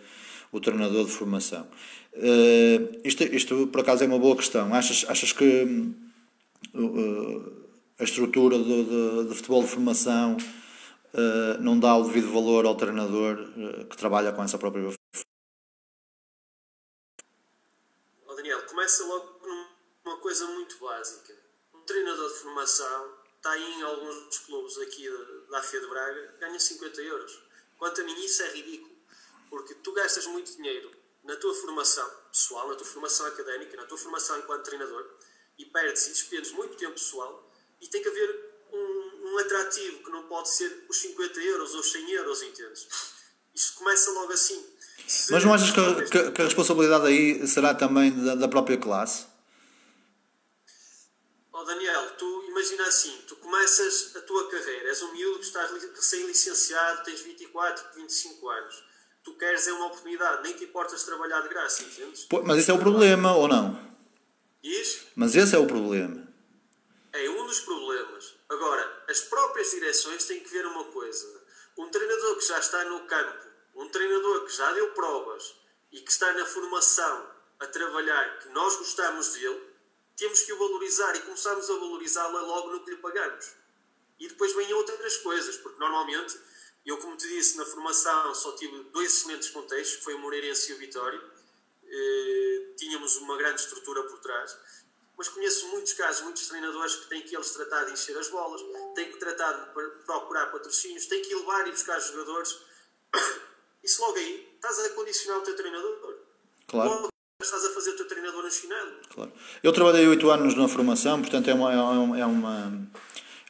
o treinador de formação. Uh, isto, isto, por acaso, é uma boa questão. Achas, achas que uh, a estrutura de, de, de, futebol de formação não dá o devido valor ao treinador que trabalha com essa própria. Oh, Daniel, começa logo numa coisa muito básica. Treinador de formação está aí em alguns clubes aqui da AFIA de Braga, ganha 50 euros. Quanto a mim, isso é ridículo, porque tu gastas muito dinheiro na tua formação pessoal, na tua formação académica, na tua formação enquanto treinador e perdes e despendes muito tempo pessoal e tem que haver um, um atrativo que não pode ser os 50 euros ou os 100 euros, entendes? Isto começa logo assim. Se Mas não achas que, que, que, a responsabilidade aí será também da, da própria classe? Oh Daniel, tu imagina assim, tu começas a tua carreira, és um miúdo que estás recém-licenciado, tens 24, 25 anos. Tu queres é uma oportunidade, nem te importas trabalhar de graça, entendes? Mas esse é o problema, ou não? Diz? Mas esse é o problema. É um dos problemas. Agora, as próprias direções têm que ver uma coisa. Um treinador que já está no campo, um treinador que já deu provas e que está na formação a trabalhar, que nós gostamos dele, temos que o valorizar e começarmos a valorizá-lo logo no que lhe pagamos. E depois vêm outras coisas, porque normalmente, eu como te disse, na formação só tive dois excelentes contextos, que foi o Moreirense e o Vitória. Eh, tínhamos uma grande estrutura por trás. Mas conheço muitos casos, muitos treinadores que têm que eles tratar de encher as bolas, têm que tratar de procurar patrocínios, têm que levar e buscar jogadores. [COUGHS] Isso logo aí, estás a condicionar o teu treinador. Claro. Logo estás a fazer o teu treinador chinelo. Claro. Eu trabalhei oito anos na formação, portanto é uma, é uma,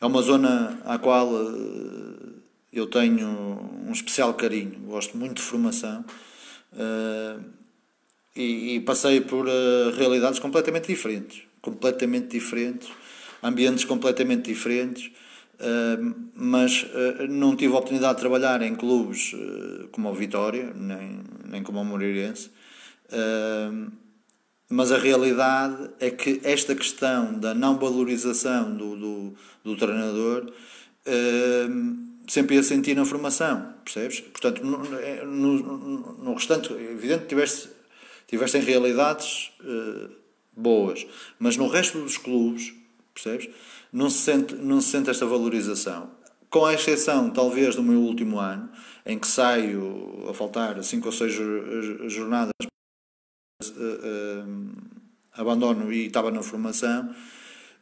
é uma zona à qual eh, eu tenho um especial carinho. Gosto muito de formação. Uh, e, e, passei por uh, realidades completamente diferentes completamente diferentes ambientes completamente diferentes mas não tive a oportunidade de trabalhar em clubes como o Vitória nem, nem como o Moreirense mas a realidade é que esta questão da não valorização do, do, do treinador sempre ia sentir na formação, percebes? Portanto, no, no, no restante, evidente, tiveste, tiveste em realidades uh, boas, mas no resto dos clubes, percebes? Não se sente, não se sente esta valorização. Com a exceção, talvez, do meu último ano, em que saio a faltar 5 ou 6 jornadas uh, uh, abandono e estava na formação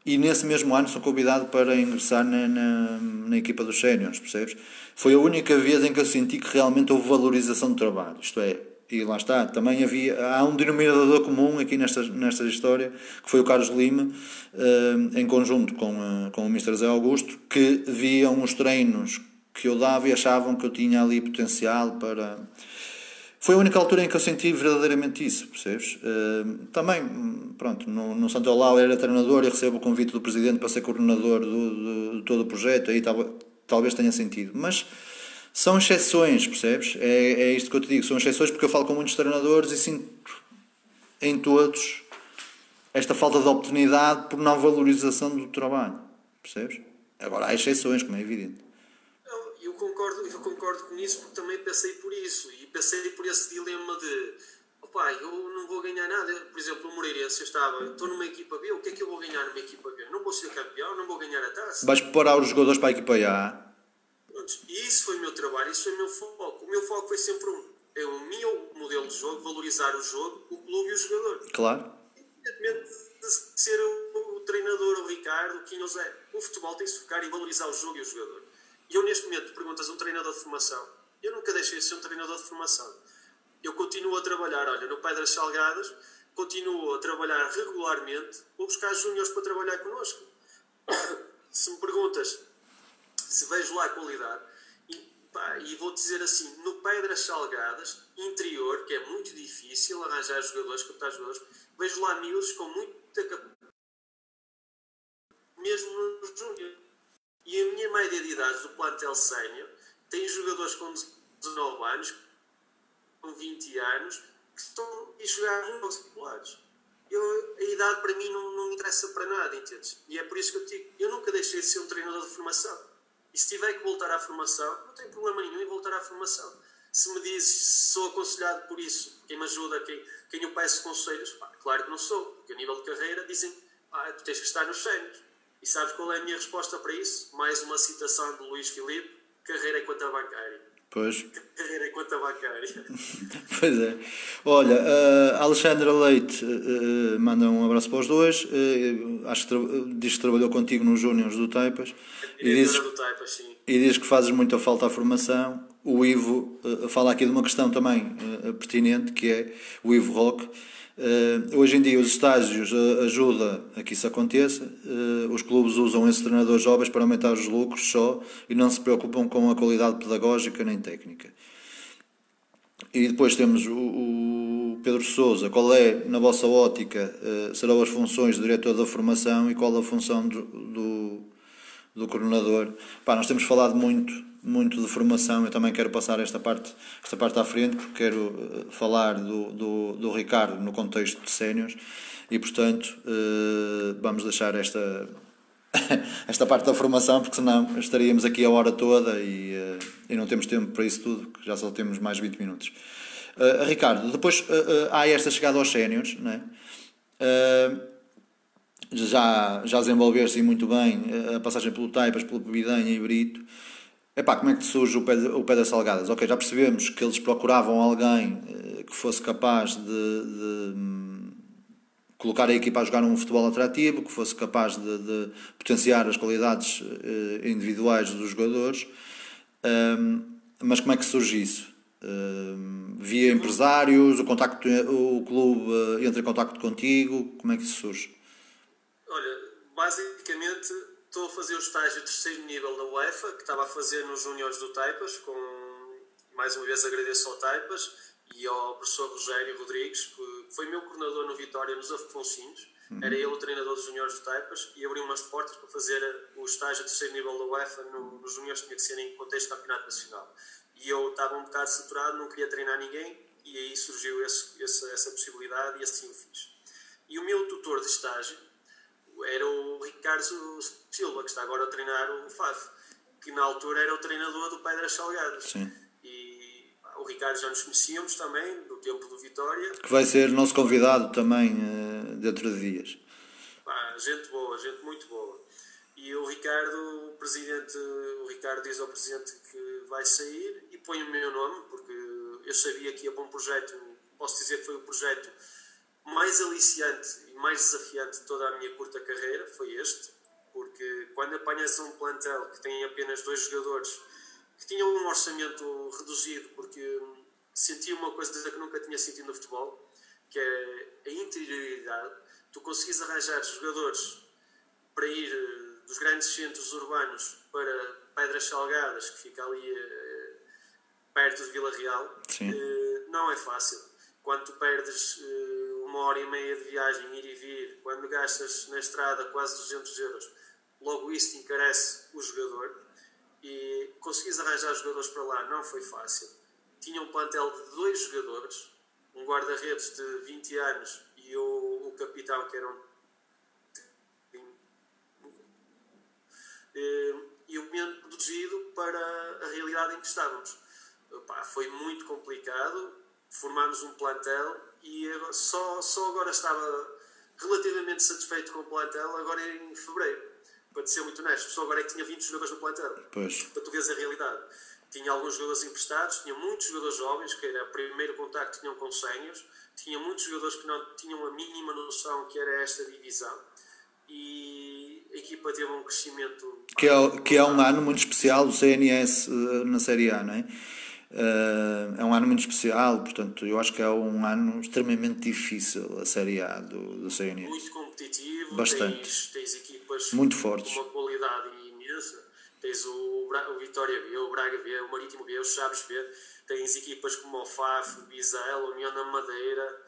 e nesse mesmo ano sou convidado para ingressar na, na, na equipa dos séniores, percebes? Foi a única vez em que eu senti que realmente houve valorização do trabalho, isto é, e lá está, também havia, há um denominador comum aqui nesta, nesta história, que foi o Carlos Lima, em conjunto com, com o Mr. Zé Augusto, que viam os treinos que eu dava e achavam que eu tinha ali potencial para foi a única altura em que eu senti verdadeiramente isso, percebes? Uh, também, pronto, no, no Santo Olau era treinador e recebo o convite do presidente para ser coordenador do, do, de todo o projeto, aí tal, talvez tenha sentido. Mas são exceções, percebes? É, é isto que eu te digo, são exceções porque eu falo com muitos treinadores e sinto em todos esta falta de oportunidade por não valorização do trabalho, percebes? Agora há exceções, como é evidente concordo, eu concordo com isso porque também passei por isso e passei por esse dilema de opá, eu não vou ganhar nada. Por exemplo, o Moreirense, eu estava, estou numa equipa B, o que é que eu vou ganhar numa equipa B? Não vou ser campeão, não vou ganhar a taça. Vais preparar os jogadores para a equipa A. E isso foi o meu trabalho, isso foi o meu foco. O meu foco foi sempre um. É o meu modelo de jogo, valorizar o jogo, o clube e o jogador. Claro. Independentemente de ser o, o treinador, o Ricardo, o Quinho Zé. O futebol tem que se focar em valorizar o jogo e o jogador. E eu, neste momento, perguntas um treinador de formação. Eu nunca deixei de ser um treinador de formação. Eu continuo a trabalhar, olha, no Pedras Salgadas, continuo a trabalhar regularmente, vou buscar júniores para trabalhar connosco. Se me perguntas se vejo lá a qualidade, e, pá, e vou dizer assim, no Pedras Salgadas, interior, que é muito difícil arranjar jogadores, captar jogadores, vejo lá miúdos com muita capacidade, mesmo nos júniores. E a minha média de idade do plantel sénior tem jogadores com 19 anos, com 20 anos, que estão a jogar jogos titulares. Eu, a idade para mim não, não interessa para nada, entendes? E é por isso que eu digo, eu nunca deixei de ser um treinador de formação. E se tiver que voltar à formação, não tem problema nenhum em voltar à formação. Se me dizes sou aconselhado por isso, quem me ajuda, quem, quem eu peço conselhos, pá, claro que não sou, porque a nível de carreira dizem, ah, tu tens que estar nos sénios. E sabes qual é a minha resposta para isso? Mais uma citação de Luís Filipe: carreira enquanto a bancária. Pois. [LAUGHS] Carreira enquanto a bancária. [LAUGHS] pois é. Olha, uh, Alexandra Leite uh, manda um abraço para os dois. Uh, acho que diz que trabalhou contigo nos Júniors do Taipas. E diz, do Taipas, sim. E diz que fazes muita falta à formação. O Ivo fala aqui de uma questão também pertinente, que é o Ivo Roque Uh, hoje em dia os estágios uh, ajudam a que isso aconteça. Uh, os clubes usam esses treinadores jovens para aumentar os lucros só e não se preocupam com a qualidade pedagógica nem técnica. E depois temos o, Pedro Souza. Qual é, na vossa ótica, serão as funções do diretor da formação e qual a função do, do, do coordenador. Pá, nós temos falado muito, muito de formação, eu também quero passar esta parte, esta parte à frente, porque quero eh, falar do, do, do Ricardo no contexto de séniores e, portanto, uh, vamos deixar esta, [LAUGHS] esta parte da formação, porque senão estaríamos aqui a hora toda e, uh, e não temos tempo para isso tudo, que já só temos mais 20 minutos. Ricardo, depois há esta chegada aos séniores, não é? já, já desenvolveste muito bem a passagem pelo Taipas, pelo Bidanha e Brito. Epá, como é que surge o pé, o das Salgadas? Ok, já percebemos que eles procuravam alguém que fosse capaz de, de colocar a equipa a jogar um futebol atrativo, que fosse capaz de, de potenciar as qualidades eh, individuais dos jogadores. Um, mas como é que surge isso? Um, via empresários, o, contacto, o clube eh, entra em contacto contigo, como é que isso surge? Olha, basicamente estou a fazer o estágio de terceiro nível da UEFA, que estava a fazer nos Júniores do Taipas, com mais uma vez agradeço ao Taipas e ao professor Rogério Rodrigues, que foi meu coordenador no Vitória nos Afonsinhos. Uhum. Era ele o treinador dos juniores de Taipas e abriu umas portas para fazer o estágio de terceiro nível da UEFA no, nos juniores, tinha que ser em contexto de campeonato nacional. E eu estava um bocado saturado, não queria treinar ninguém e aí surgiu esse, esse, essa possibilidade e assim o fiz. E o meu tutor de estágio era o Ricardo Silva, que está agora a treinar o FAF, que na altura era o treinador do Pedras Salgadas. Sim o Ricardo já nos conhecíamos também, do tempo do Vitória. Que vai ser nosso convidado também uh, dentro de dias. Pá, gente boa, gente muito boa. E o Ricardo, o presidente, o Ricardo diz ao presidente que vai sair e põe o meu nome, porque eu sabia que ia para um projeto, posso dizer que foi o projeto mais aliciante e mais desafiante de toda a minha curta carreira, foi este, porque quando apanhas um plantel que tem apenas dois jogadores que tinham um orçamento reduzido porque sentia uma coisa que nunca tinha sentido no futebol, que é a interioridade. Tu conseguis arranjar jogadores para ir eh, dos grandes centros urbanos para Pedras Salgadas, que fica ali eh, perto de Vila Real, eh, não é fácil. Quando tu perdes uma hora e meia de viagem, ir e vir, quando gastas na estrada quase 200 euros, logo isso encarece o jogador e conseguis arranjar jogadores para lá não foi fácil. Tinha um plantel de dois jogadores, um guarda-redes de 20 anos e o, o capitão que era um e o momento produzido para a realidade em que estávamos. Foi muito complicado, formámos um plantel e só, só agora estava relativamente satisfeito com o plantel, agora em fevereiro para te ser muito honesto, só agora é que tinha 20 jogadores no plantel. Pois. Para tu veres a realidade. Tinha alguns jogadores emprestados, tinha muitos jogadores jovens, que era o primeiro contacto que tinham com senhos, tinha muitos jogadores que não tinham a mínima noção que era esta divisão. E a equipa teve um crescimento. Que é, que é um ano muito especial do CNS eh, na Série A, não é? Uh, é um ano muito especial, portanto, eu acho que é um ano extremamente difícil a Série A do, do CNS. Muito competitivo, Bastante. Tens, tens equipas muito fortes. com uma qualidade imensa. Tens o, o Vitória B, o Braga B, o Marítimo B, o Chaves B, tens equipas como o FAF, o Bizela, o União da Madeira,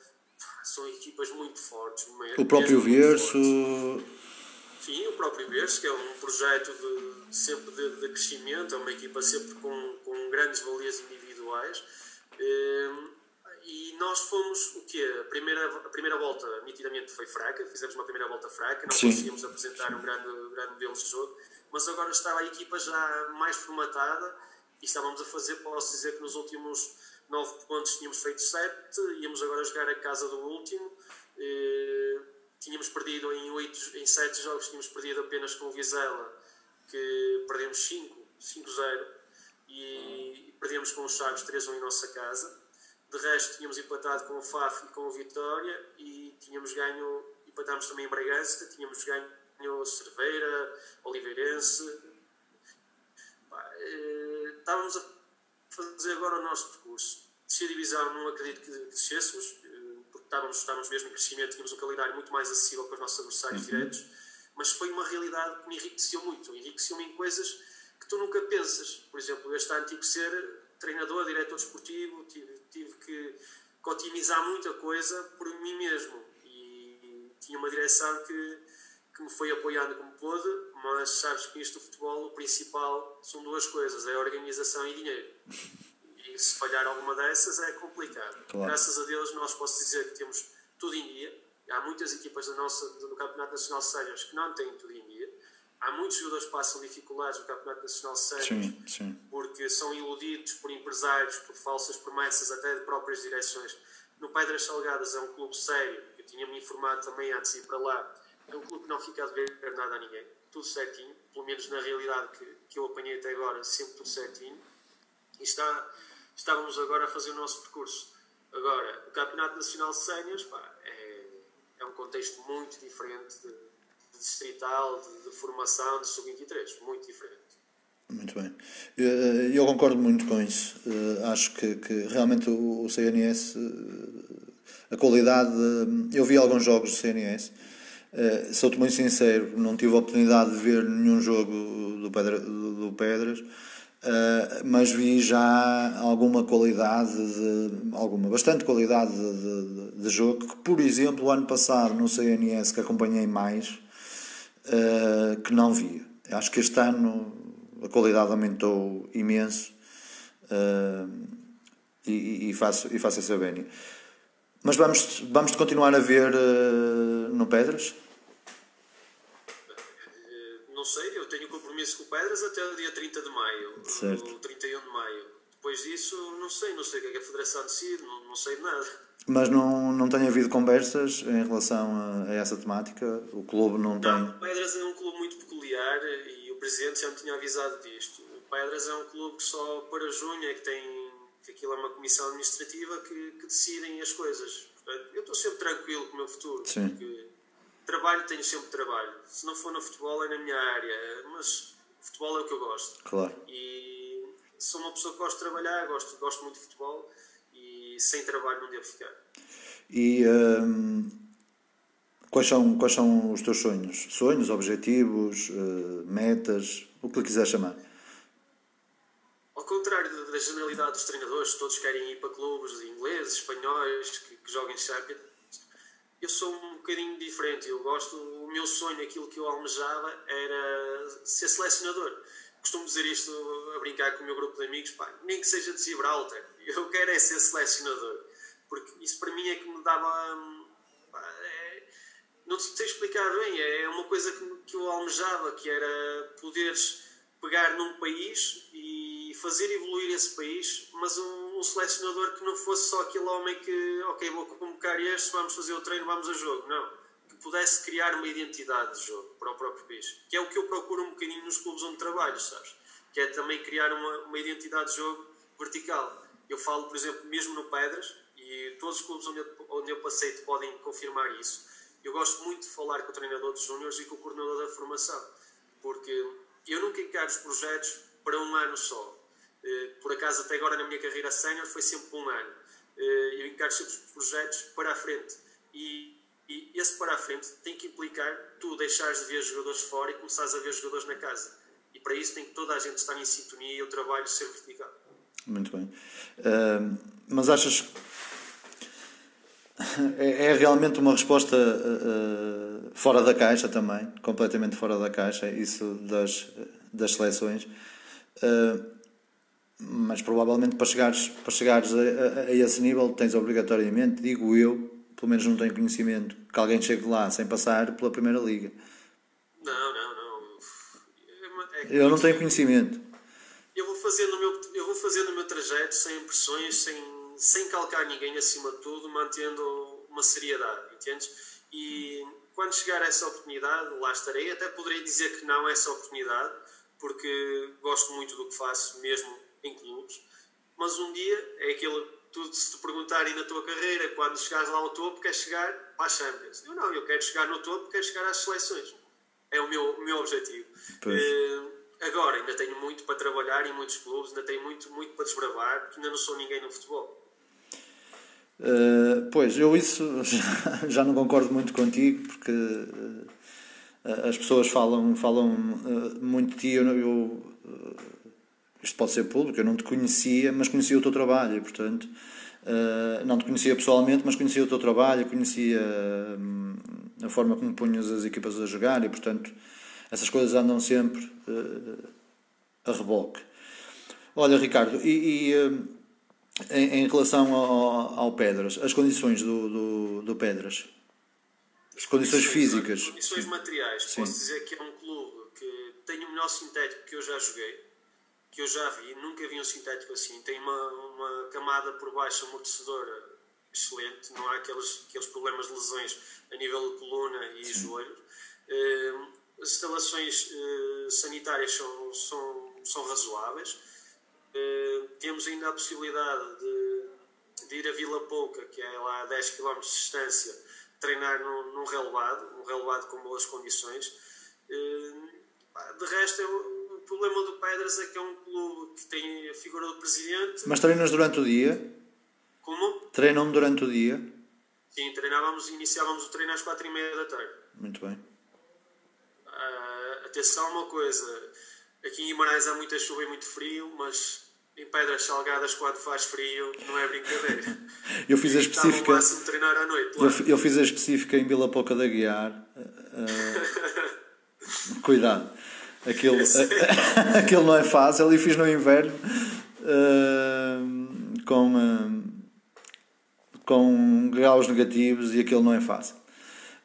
são equipas muito fortes. O próprio Verso. Sim, o próprio Verso, que é um projeto de, sempre de, de crescimento, é uma equipa sempre com, com grandes valias individuais. Ehm, e nós fomos o quê? A primeira, a primeira volta nitidamente foi fraca, fizemos uma primeira volta fraca, não Sim. conseguimos apresentar um grande, grande modelo de jogo, mas agora estava a equipa já mais formatada e estávamos a fazer, posso dizer que nos últimos nove pontos tínhamos feito sete, íamos agora jogar a casa do último. Tínhamos perdido em, oito, em sete jogos, tínhamos perdido apenas com o Vizela, que perdemos 5, 5-0, e perdemos com os Chaves 3-1 em nossa casa. De resto, tínhamos empatado com o FAF e com o Vitória e tínhamos ganho, empatámos também em Bragança, tínhamos ganho Cerveira, Oliveirense. Eh, estávamos a fazer agora o nosso percurso. Descer a divisão, não acredito que descêssemos, estávamos, estávamos mesmo em crescimento, tínhamos um calendário muito mais acessível com os nossos adversários uhum. diretos, mas foi uma realidade que me enriqueceu muito. Enriqueceu-me em coisas que tu nunca pensas. Por exemplo, este ano tive que ser treinador, diretor desportivo, tive, tive que, que otimizar muita coisa por mim mesmo. E tinha uma direção que, que que me foi apoiando como pôde, mas sabes que isto do futebol, o principal são duas coisas, é organização e dinheiro. [LAUGHS] E se falhar alguma dessas é complicado. Claro. Graças a Deus nós posso dizer que temos tudo em dia. Há muitas equipas do, nosso, do Campeonato Nacional Séniores que não têm tudo em dia. Há muitos jogadores que passam dificuldades no Campeonato Nacional Séniores porque são iludidos por empresários, por falsas promessas, até de próprias direções. No Pedras Salgadas é um clube sério, eu tinha-me informado também antes de ir para lá. É um clube que não fica a dever nada a ninguém, tudo certinho, pelo menos na realidade que, que eu apanhei até agora, sempre tudo certinho. E está, estávamos agora a fazer o nosso percurso. Agora, o Campeonato Nacional de Séniores é, é um contexto muito diferente de, de distrital, de, de, formação, de sub-23, muito diferente. Muito bem. Eu, eu, concordo muito com isso. Eh, acho que, que realmente o, o CNS, eh, a qualidade. Eu vi alguns jogos do CNS. Uh, Sou-te muito sincero, não tive a oportunidade de ver nenhum jogo do, Pedra, do Pedras Uh, mas vi já alguma qualidade, de, alguma, bastante qualidade de, de, de, jogo, que por exemplo ano passado no CNS que acompanhei mais, uh, que não via. Acho que este ano a qualidade aumentou imenso uh, e, e, faço, e faço essa bem. Mas vamos, vamos continuar a ver no Pedras? Não sei, eu tenho compromisso com o Pedras até o dia 30 de maio, certo. o 31 de maio. Depois disso, não sei, não sei o que é que a Federação decide, não, não sei de nada. Mas não, não tem havido conversas em relação a, a essa temática? O clube não tem. Não, o Pedras é um clube muito peculiar e o presidente já me tinha avisado disto. O Pedras é um clube que só para junho é que tem. que aquilo é uma comissão administrativa que, que decidem as coisas. Portanto, eu estou sempre tranquilo com o meu futuro. Sim. Porque trabalho, tenho sempre trabalho. Se não for no futebol, é na minha área. Mas futebol é o que eu gosto. Claro. E sou uma pessoa que gosta de trabalhar, gosto, gosto muito de futebol e sem trabalho não devo ficar. E hum, quais, são, quais são os teus sonhos? Sonhos, objetivos, uh, metas, o que lhe quiser chamar? Ao contrário da generalidade dos treinadores, todos querem ir para clubes ingleses, espanhóis, que, que joguem Champions eu sou um bocadinho diferente. Eu gosto, o meu sonho, aquilo que eu almejava era ser selecionador. Costumo dizer isto a brincar com o meu grupo de amigos, pá, nem que seja de Gibraltar. Eu quero é ser selecionador. Porque isso para mim é que me dava. Pá, é, não sei explicar bem, é uma coisa que, que eu almejava, que era poderes pegar num país e fazer evoluir esse país, mas um, um, selecionador que não fosse só aquele homem que, ok, vou convocar este, vamos fazer o treino, vamos a jogo. Não. Que pudesse criar uma identidade de jogo para o próprio país. Que é o que eu procuro um bocadinho nos clubes onde trabalho, sabes? Que é também criar uma, uma identidade de jogo vertical. Eu falo, por exemplo, mesmo no Pedras, e todos os clubes onde eu, onde eu passei podem confirmar isso. Eu gosto muito de falar com o treinador de júniores e com o coordenador da formação, porque eu nunca encaro os projetos para um ano só. Eh, por acaso, até agora na minha carreira sénior foi sempre um ano. Eh, eu encaro sempre os projetos para a frente. E, e esse para a frente tem que implicar tu deixares de ver jogadores fora e começares a ver jogadores na casa. E para isso tem que toda a gente estar em sintonia e o trabalho ser vertical. Muito bem. Uh, mas achas é, é realmente uma resposta uh, fora da caixa também, completamente fora da caixa, isso das, das seleções. Uh, mas provavelmente para chegares, para chegares a, a, a, esse nível tens obrigatoriamente, digo eu, pelo menos não tenho conhecimento, que alguém chegue lá sem passar pela Primeira Liga. Não, não, não. É eu não tenho conhecimento. Eu vou fazer no meu, eu vou fazer no meu trajeto sem pressões, sem sem calcar ninguém acima de tudo, mantendo uma seriedade, entendes? E quando chegar essa oportunidade, lá estarei. Até poderei dizer que não é essa oportunidade, porque gosto muito do que faço, mesmo em clubes. Mas um dia é aquele, tu se te perguntarem na tua carreira, quando chegares lá ao topo, queres chegar para a Champions. Eu não, eu quero chegar no topo, quero chegar às seleções. É o meu, o meu objetivo. Uh, agora, ainda tenho muito para trabalhar em muitos clubes, ainda tenho muito, muito para desbravar, porque ainda não sou ninguém no futebol. Uh, pois, eu isso [LAUGHS] já, já, não concordo muito contigo, porque uh, as pessoas falam, falam muito de ti. Eu, eu, isto pode ser público, eu não te conhecia, mas conhecia o teu trabalho e, portanto, não te conhecia pessoalmente, mas conhecia o teu trabalho, conhecia a forma como punhas as equipas a jogar e, portanto, essas coisas andam sempre uh, a reboque. Olha, Ricardo, e, e uh, em, em, relação ao, ao, Pedras, as condições do, do, do Pedras, as condições, físicas. As condições materiais, Sim. posso dizer que é um clube que tem o melhor sintético que eu já joguei, que eu já vi, nunca vi um sintético assim. Tem uma, uma camada por baixo amortecedora excelente, não há aqueles, aqueles problemas de lesões a nível de coluna e Sim. joelhos. Uh, as instalações uh, sanitárias são, são, são razoáveis. Uh, temos ainda a possibilidade de, de, ir a Vila Pouca, que é lá a 10 km de distância, treinar num, num relevado, um relevado com boas condições. de resto, o problema do Pedras é que é um clube que tem a figura do presidente. Mas treinas durante o dia? Como? Treinam durante o dia? Sim, treinávamos, iniciávamos o treino às quatro e meia da tarde. Muito bem. Uh, atenção uma coisa, aqui em Guimarães há muita chuva e muito frio, mas em Pedras Salgadas quando faz frio não é brincadeira. [LAUGHS] eu fiz a específica. máximo treinar à noite. Eu, eu, fiz a específica em Vila Pouca da Guiar. Uh, [LAUGHS] cuidado. Aquilo, [LAUGHS] aquilo não é fácil e fiz no inverno uh, com com graus negativos e aquilo não é fácil.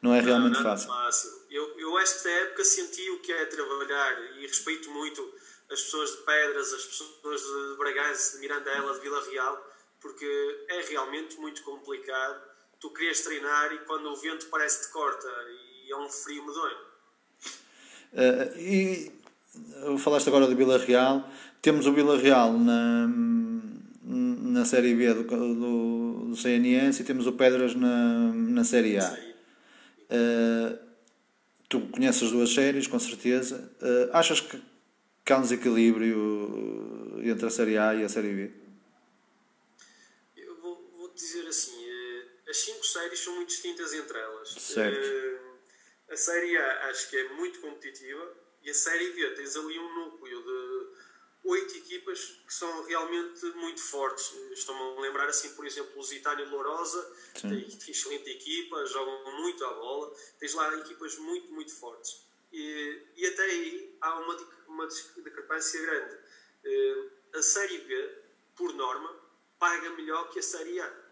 Não é realmente não, não fácil. É fácil. Eu, eu esta época senti o que é trabalhar e respeito muito as pessoas de Pedras, as pessoas de Bragança, de Mirandela, de Vila Real, porque é realmente muito complicado. Tu querias treinar e quando o vento parece que te corta e é um frio medonho. Uh, e falaste agora do Vila Real. Temos o Vila Real na, na Série B do, do, do CNS e temos o Pedras na, na Série A. Uh, tu conheces as duas séries, com certeza. Uh, achas que, que há um desequilíbrio entre a Série A e a Série B? Eu vou, vou dizer assim: as cinco séries são muito distintas entre elas. Certo. A Série A acho que é muito competitiva e a Série B tens ali um núcleo de oito equipas que são realmente muito fortes. Estou-me a lembrar, assim, por exemplo, o Lusitânia Lourosa, tem, tem excelente equipa, jogam muito à bola. Tens lá equipas muito, muito fortes. E, e até aí há uma, uma discrepância grande. Eh, a Série B, por norma, paga melhor que a Série A.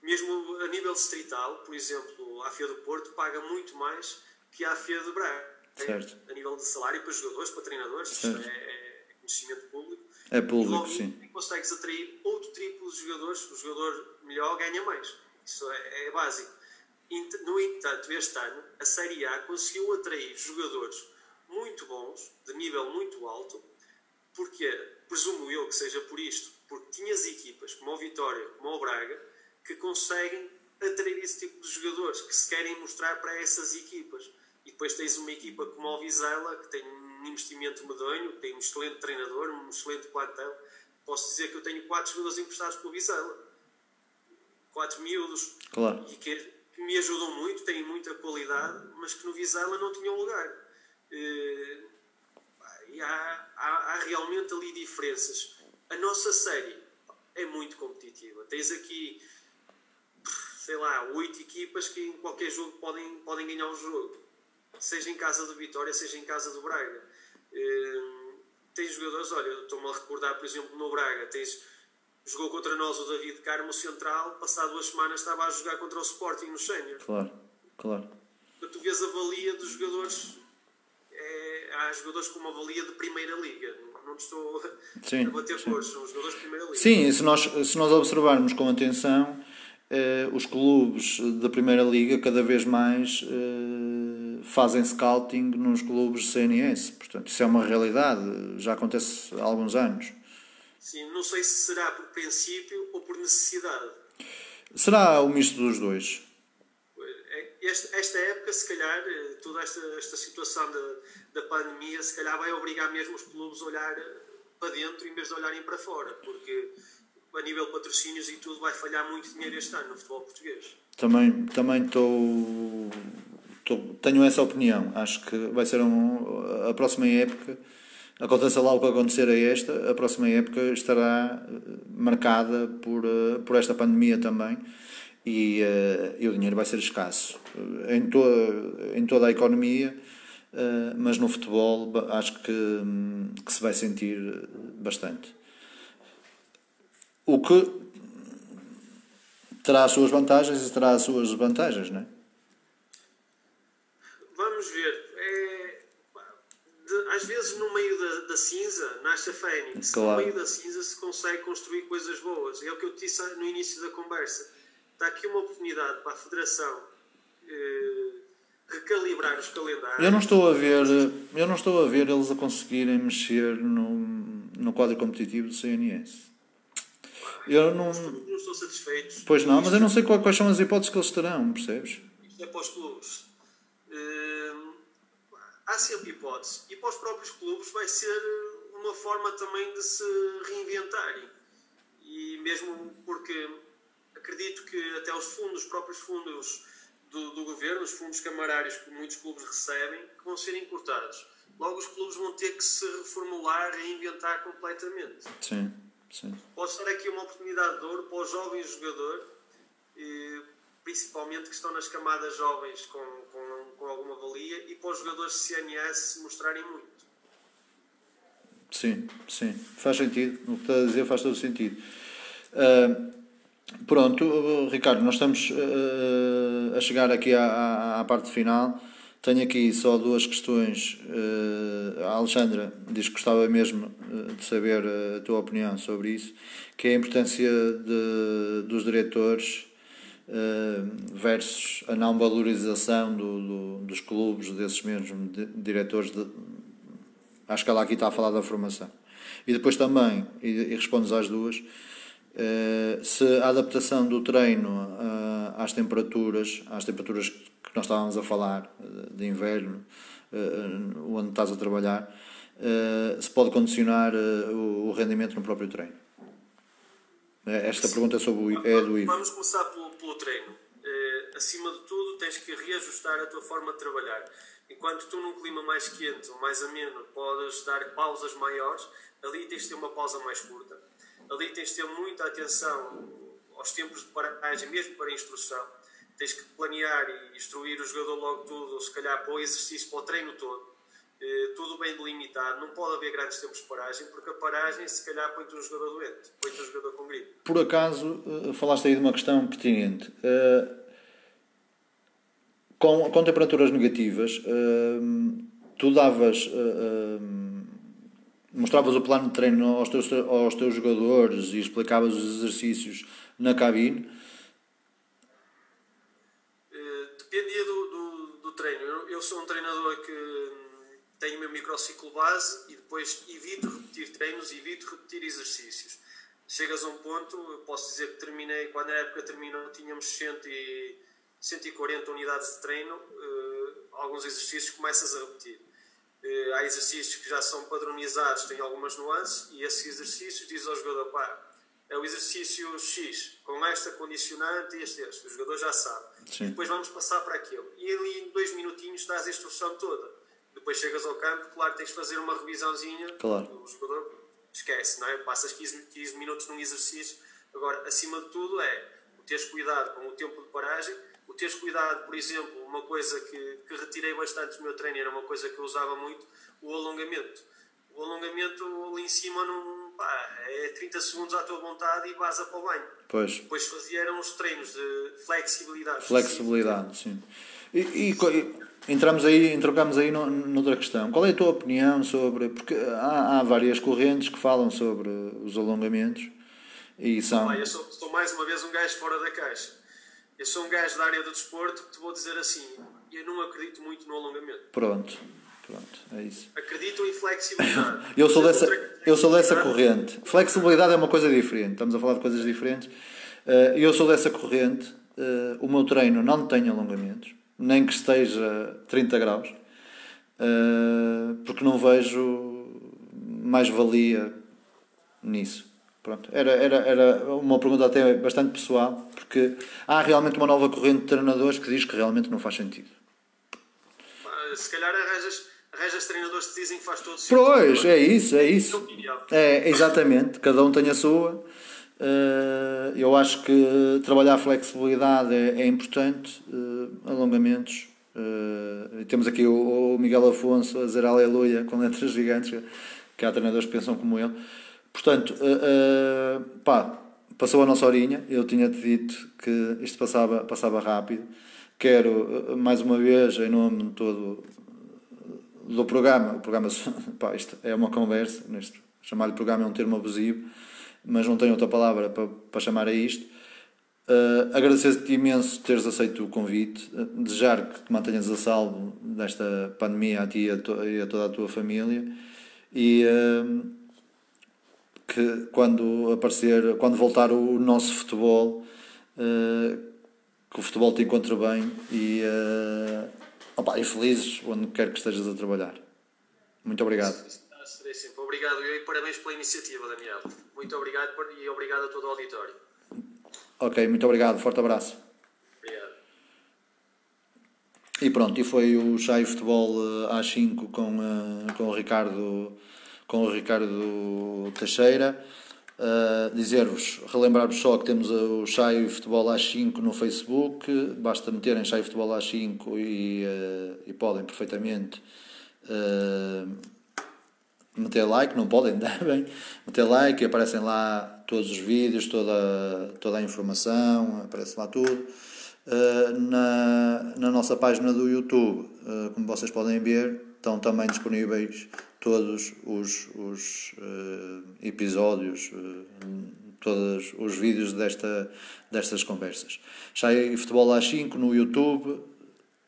Mesmo a nível distrital, por exemplo, a FIA do Porto paga muito mais que a FIA do Braga. Certo. A nível de salário para jogadores, para treinadores, é, é conhecimento público. É público, logo, sim. consegues atrair outro tipo de jogadores, o jogador melhor ganha mais. Isso é, é básico. No entanto, este ano, a Série A conseguiu atrair jogadores muito bons, de nível muito alto, porque, presumo eu que seja por isto, porque tinhas equipas como o Vitória, como o Braga, que conseguem atrair esse tipo de jogadores, que se querem mostrar para essas equipas. E depois tens uma equipa como o Vizela, que tem um investimento medonho, tem um excelente treinador, um excelente plantel. Posso dizer que eu tenho quatro jogadores emprestados pelo Vizela. Quatro miúdos. Claro. E que, que, me ajudam muito, têm muita qualidade, mas que no Vizela não tinham lugar. Eh, e há, há, há realmente ali diferenças. A nossa série é muito competitiva. Tens aqui, sei lá, oito equipas que em qualquer jogo podem, podem ganhar o jogo seja em casa do Vitória, seja em casa do Braga. Uh, tens jogadores, olha, estou-me a recordar, por exemplo, no Braga, tens, jogou contra nós o David Carmo Central, passado duas semanas estava a jogar contra o Sporting no Sénior. Claro, claro. Tu vês a valia dos jogadores, é, há jogadores com uma valia de Primeira Liga, não estou sim, a bater cores, são jogadores de Primeira Liga. Sim, se nós, se nós observarmos com atenção, os clubes da Primeira Liga cada vez mais eh, fazem scouting nos clubes CNS. Portanto, isso é uma realidade, já acontece há alguns anos. Sim, não sei se será por princípio ou por necessidade. Será o misto dos dois. É, esta, esta época, se calhar, eh, toda esta, esta situação da, da pandemia, se calhar vai obrigar mesmo os clubes a olhar para dentro em vez de olharem para fora, porque a nível de patrocínios e tudo, vai falhar muito dinheiro este ano no futebol português. Também também estou, tenho essa opinião. Acho que vai ser um, a próxima época, aconteça lá o que acontecer a esta, a próxima época estará eh, marcada por, eh, por esta pandemia também. e, uh, e o dinheiro vai ser escasso em, to em toda a economia, mas no futebol acho que, que se vai sentir bastante. O que terá as suas vantagens e terá as suas desvantagens, não é? Vamos ver. É, de, às vezes, no meio da, da cinza, nasce a fênix. Claro. No meio da cinza se consegue construir coisas boas. É o que eu te disse no início da conversa. Está aqui uma oportunidade para a Federação eh, recalibrar os calendários. Eu não estou a ver, eu não estou a ver eles a conseguirem mexer no, no quadro competitivo do CNS. Eu não, não estou satisfeito. Pois não, mas eu não sei quais são as hipóteses que eles terão, percebes? Isto é para os clubes. Hum, há sempre hipótese. E para os próprios clubes vai ser uma forma também de se reinventarem. E mesmo porque acredito que até os fundos, os próprios fundos do, do governo, os fundos camarários que muitos clubes recebem, que vão ser encurtados. Logo os clubes vão ter que se reformular, reinventar completamente. Sim. Sim. Pode ser aqui uma oportunidade de ouro para o jovem jogador, principalmente que estão nas camadas jovens com, com, com alguma valia, e para os jogadores de CNS se mostrarem muito. Sim, sim, faz sentido. O que está a dizer faz todo sentido. Uh, pronto, Ricardo, nós estamos uh, a chegar aqui à, à, à parte final. Tenho aqui só duas questões. Uh, a Alexandra diz que gostava mesmo eh, de saber a tua opinião sobre isso, que é a importância de, dos diretores uh, versus a não valorização do, do, dos clubes, desses mesmos diretores. De, acho que ela aqui está a falar da formação. E depois também, e, e respondes às duas, uh, se a adaptação do treino às temperaturas, às temperaturas que nós estávamos a falar, eh, de inverno, eh, onde estás a trabalhar, eh, se pode condicionar o rendimento no próprio treino? Esta Sim. pergunta é, sobre o, é do Ivo. Vamos começar pelo, pelo treino. acima de tudo, tens que reajustar a tua forma de trabalhar. Enquanto tu num clima mais quente ou mais ameno podes dar pausas maiores, ali tens de ter uma pausa mais curta. Ali tens de ter muita atenção aos tempos de paragem, mesmo para a instrução tens que planear e instruir o jogador logo tudo, se calhar para o exercício, para o treino todo, eh, tudo bem delimitado. Não pode haver grandes tempos de paragem, porque a paragem, se calhar, põe-te um jogador doente, põe-te um jogador com gripe. Por acaso, eh, falaste aí de uma questão pertinente. Uh, com, com temperaturas negativas, uh, tu davas. Uh, mostravas o plano de treino aos teus, aos teus jogadores e explicavas os exercícios na cabine dependia do, do, do treino. Eu, sou um treinador que tenho o meu microciclo base e depois evito repetir treinos, evito repetir exercícios. Chegas a um ponto, eu posso dizer que terminei, quando a época terminou, tínhamos 100 e, 140 unidades de treino, uh, alguns exercícios começas a repetir. Uh, há exercícios que já são padronizados, têm algumas nuances, e esses exercícios diz ao jogador, pá, é o exercício X, com esta condicionante e este, este. O jogador já sabe. Sim. Depois vamos passar para aquilo. E ali em dois minutinhos dás a instrução toda. Depois chegas ao campo, claro, tens de fazer uma revisãozinha. Claro. O jogador esquece, não é? Passas 15, 15 minutos num exercício. Agora, acima de tudo, é teres cuidado com o tempo de paragem, o teres cuidado, por exemplo, uma coisa que, que retirei bastante do meu treino, era uma coisa que eu usava muito, o alongamento. O alongamento ali em cima não pá, é 30 segundos à tua vontade e vaza para o banho. Pois. Depois fazia eram os treinos de flexibilidade. Flexibilidade, sim. E, e, e entramos aí, entrocamos aí no, noutra questão. Qual é a tua opinião sobre. Porque há, há várias correntes que falam sobre os alongamentos e são. Ah, eu sou, sou mais uma vez um gajo fora da caixa. Eu sou um gajo da área do desporto que te vou dizer assim: eu não acredito muito no alongamento. Pronto. Pronto, é isso. Acredito em [LAUGHS] flexibilidade. eu sou dessa, eu sou dessa corrente. Flexibilidade é uma coisa diferente. Estamos a falar de coisas diferentes. Eh, eu sou dessa corrente. Eh, o meu treino não tem alongamentos, nem que esteja 30 graus, eh, porque não vejo mais valia nisso. Pronto, era, era, era uma pergunta até bastante pessoal, porque há realmente uma nova corrente de treinadores que diz que realmente não faz sentido. Se calhar arranjas arranjas treinadores que dizem que faz todo sentido. Pois, é isso, é isso. É, exatamente, cada um tem a sua. Uh, eu acho que trabalhar a flexibilidade é, é importante, uh, alongamentos. Uh, temos aqui o, o, Miguel Afonso a dizer aleluia com letras gigantes, que há treinadores que pensam como ele. Portanto, pá, passou a nossa horinha, eu tinha-te dito que isto passava, passava rápido. Quero, mais uma vez, em nome todo do programa, o programa, [LAUGHS] pá, isto é uma conversa, chamar-lhe programa é um termo abusivo, mas não tenho outra palavra para, para chamar a isto. Uh, Agradecer-te imenso teres aceito o convite, uh, desejar que te mantenhas a salvo desta pandemia a ti e a, to e a toda a tua família e uh, que quando aparecer, quando voltar o nosso futebol, que o futebol te encontre bem e, opa, e felizes onde quer que estejas a trabalhar. Muito obrigado. Obrigado e parabéns pela iniciativa, Daniel. Muito obrigado e obrigado a todo o auditório. Ok, muito obrigado. Forte abraço. Obrigado. E pronto, e foi o Chai Futebol às eh, 5 com, com o Ricardo com o Ricardo Teixeira. Uh, dizer-vos, relembrar-vos só que temos o Chai Futebol às 5 no Facebook, basta meterem Chai Futebol às 5 e, uh, e podem perfeitamente uh, meter like, não podem, [LAUGHS] devem meter like, aparecem lá todos os vídeos, toda, toda a informação, aparece lá tudo. Uh, na, na nossa página do YouTube, como vocês podem ver, estão também disponíveis todos os, os uh, episódios, todos os vídeos desta, destas conversas. É Futebol às 5 no YouTube,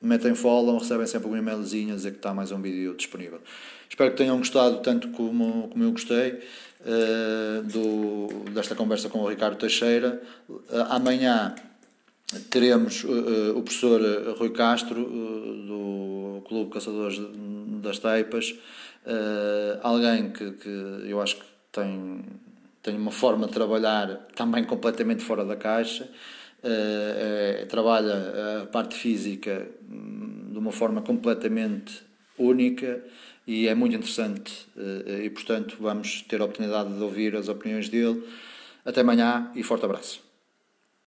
metem follow, recebem sempre um e-mailzinho a dizer que está mais um vídeo disponível. Espero que tenham gostado tanto como, como eu gostei uh, do, desta conversa com o Ricardo Teixeira. Uh, amanhã teremos uh, o professor Rui Castro, do Clube Caçadores das Taipas, alguém que, que eu acho que tem, tem uma forma de trabalhar também completamente fora da caixa. É, trabalha a parte física hum, de uma forma completamente única e é muito interessante eh, e, portanto, vamos ter a oportunidade de ouvir as opiniões dele. Até amanhã e forte abraço.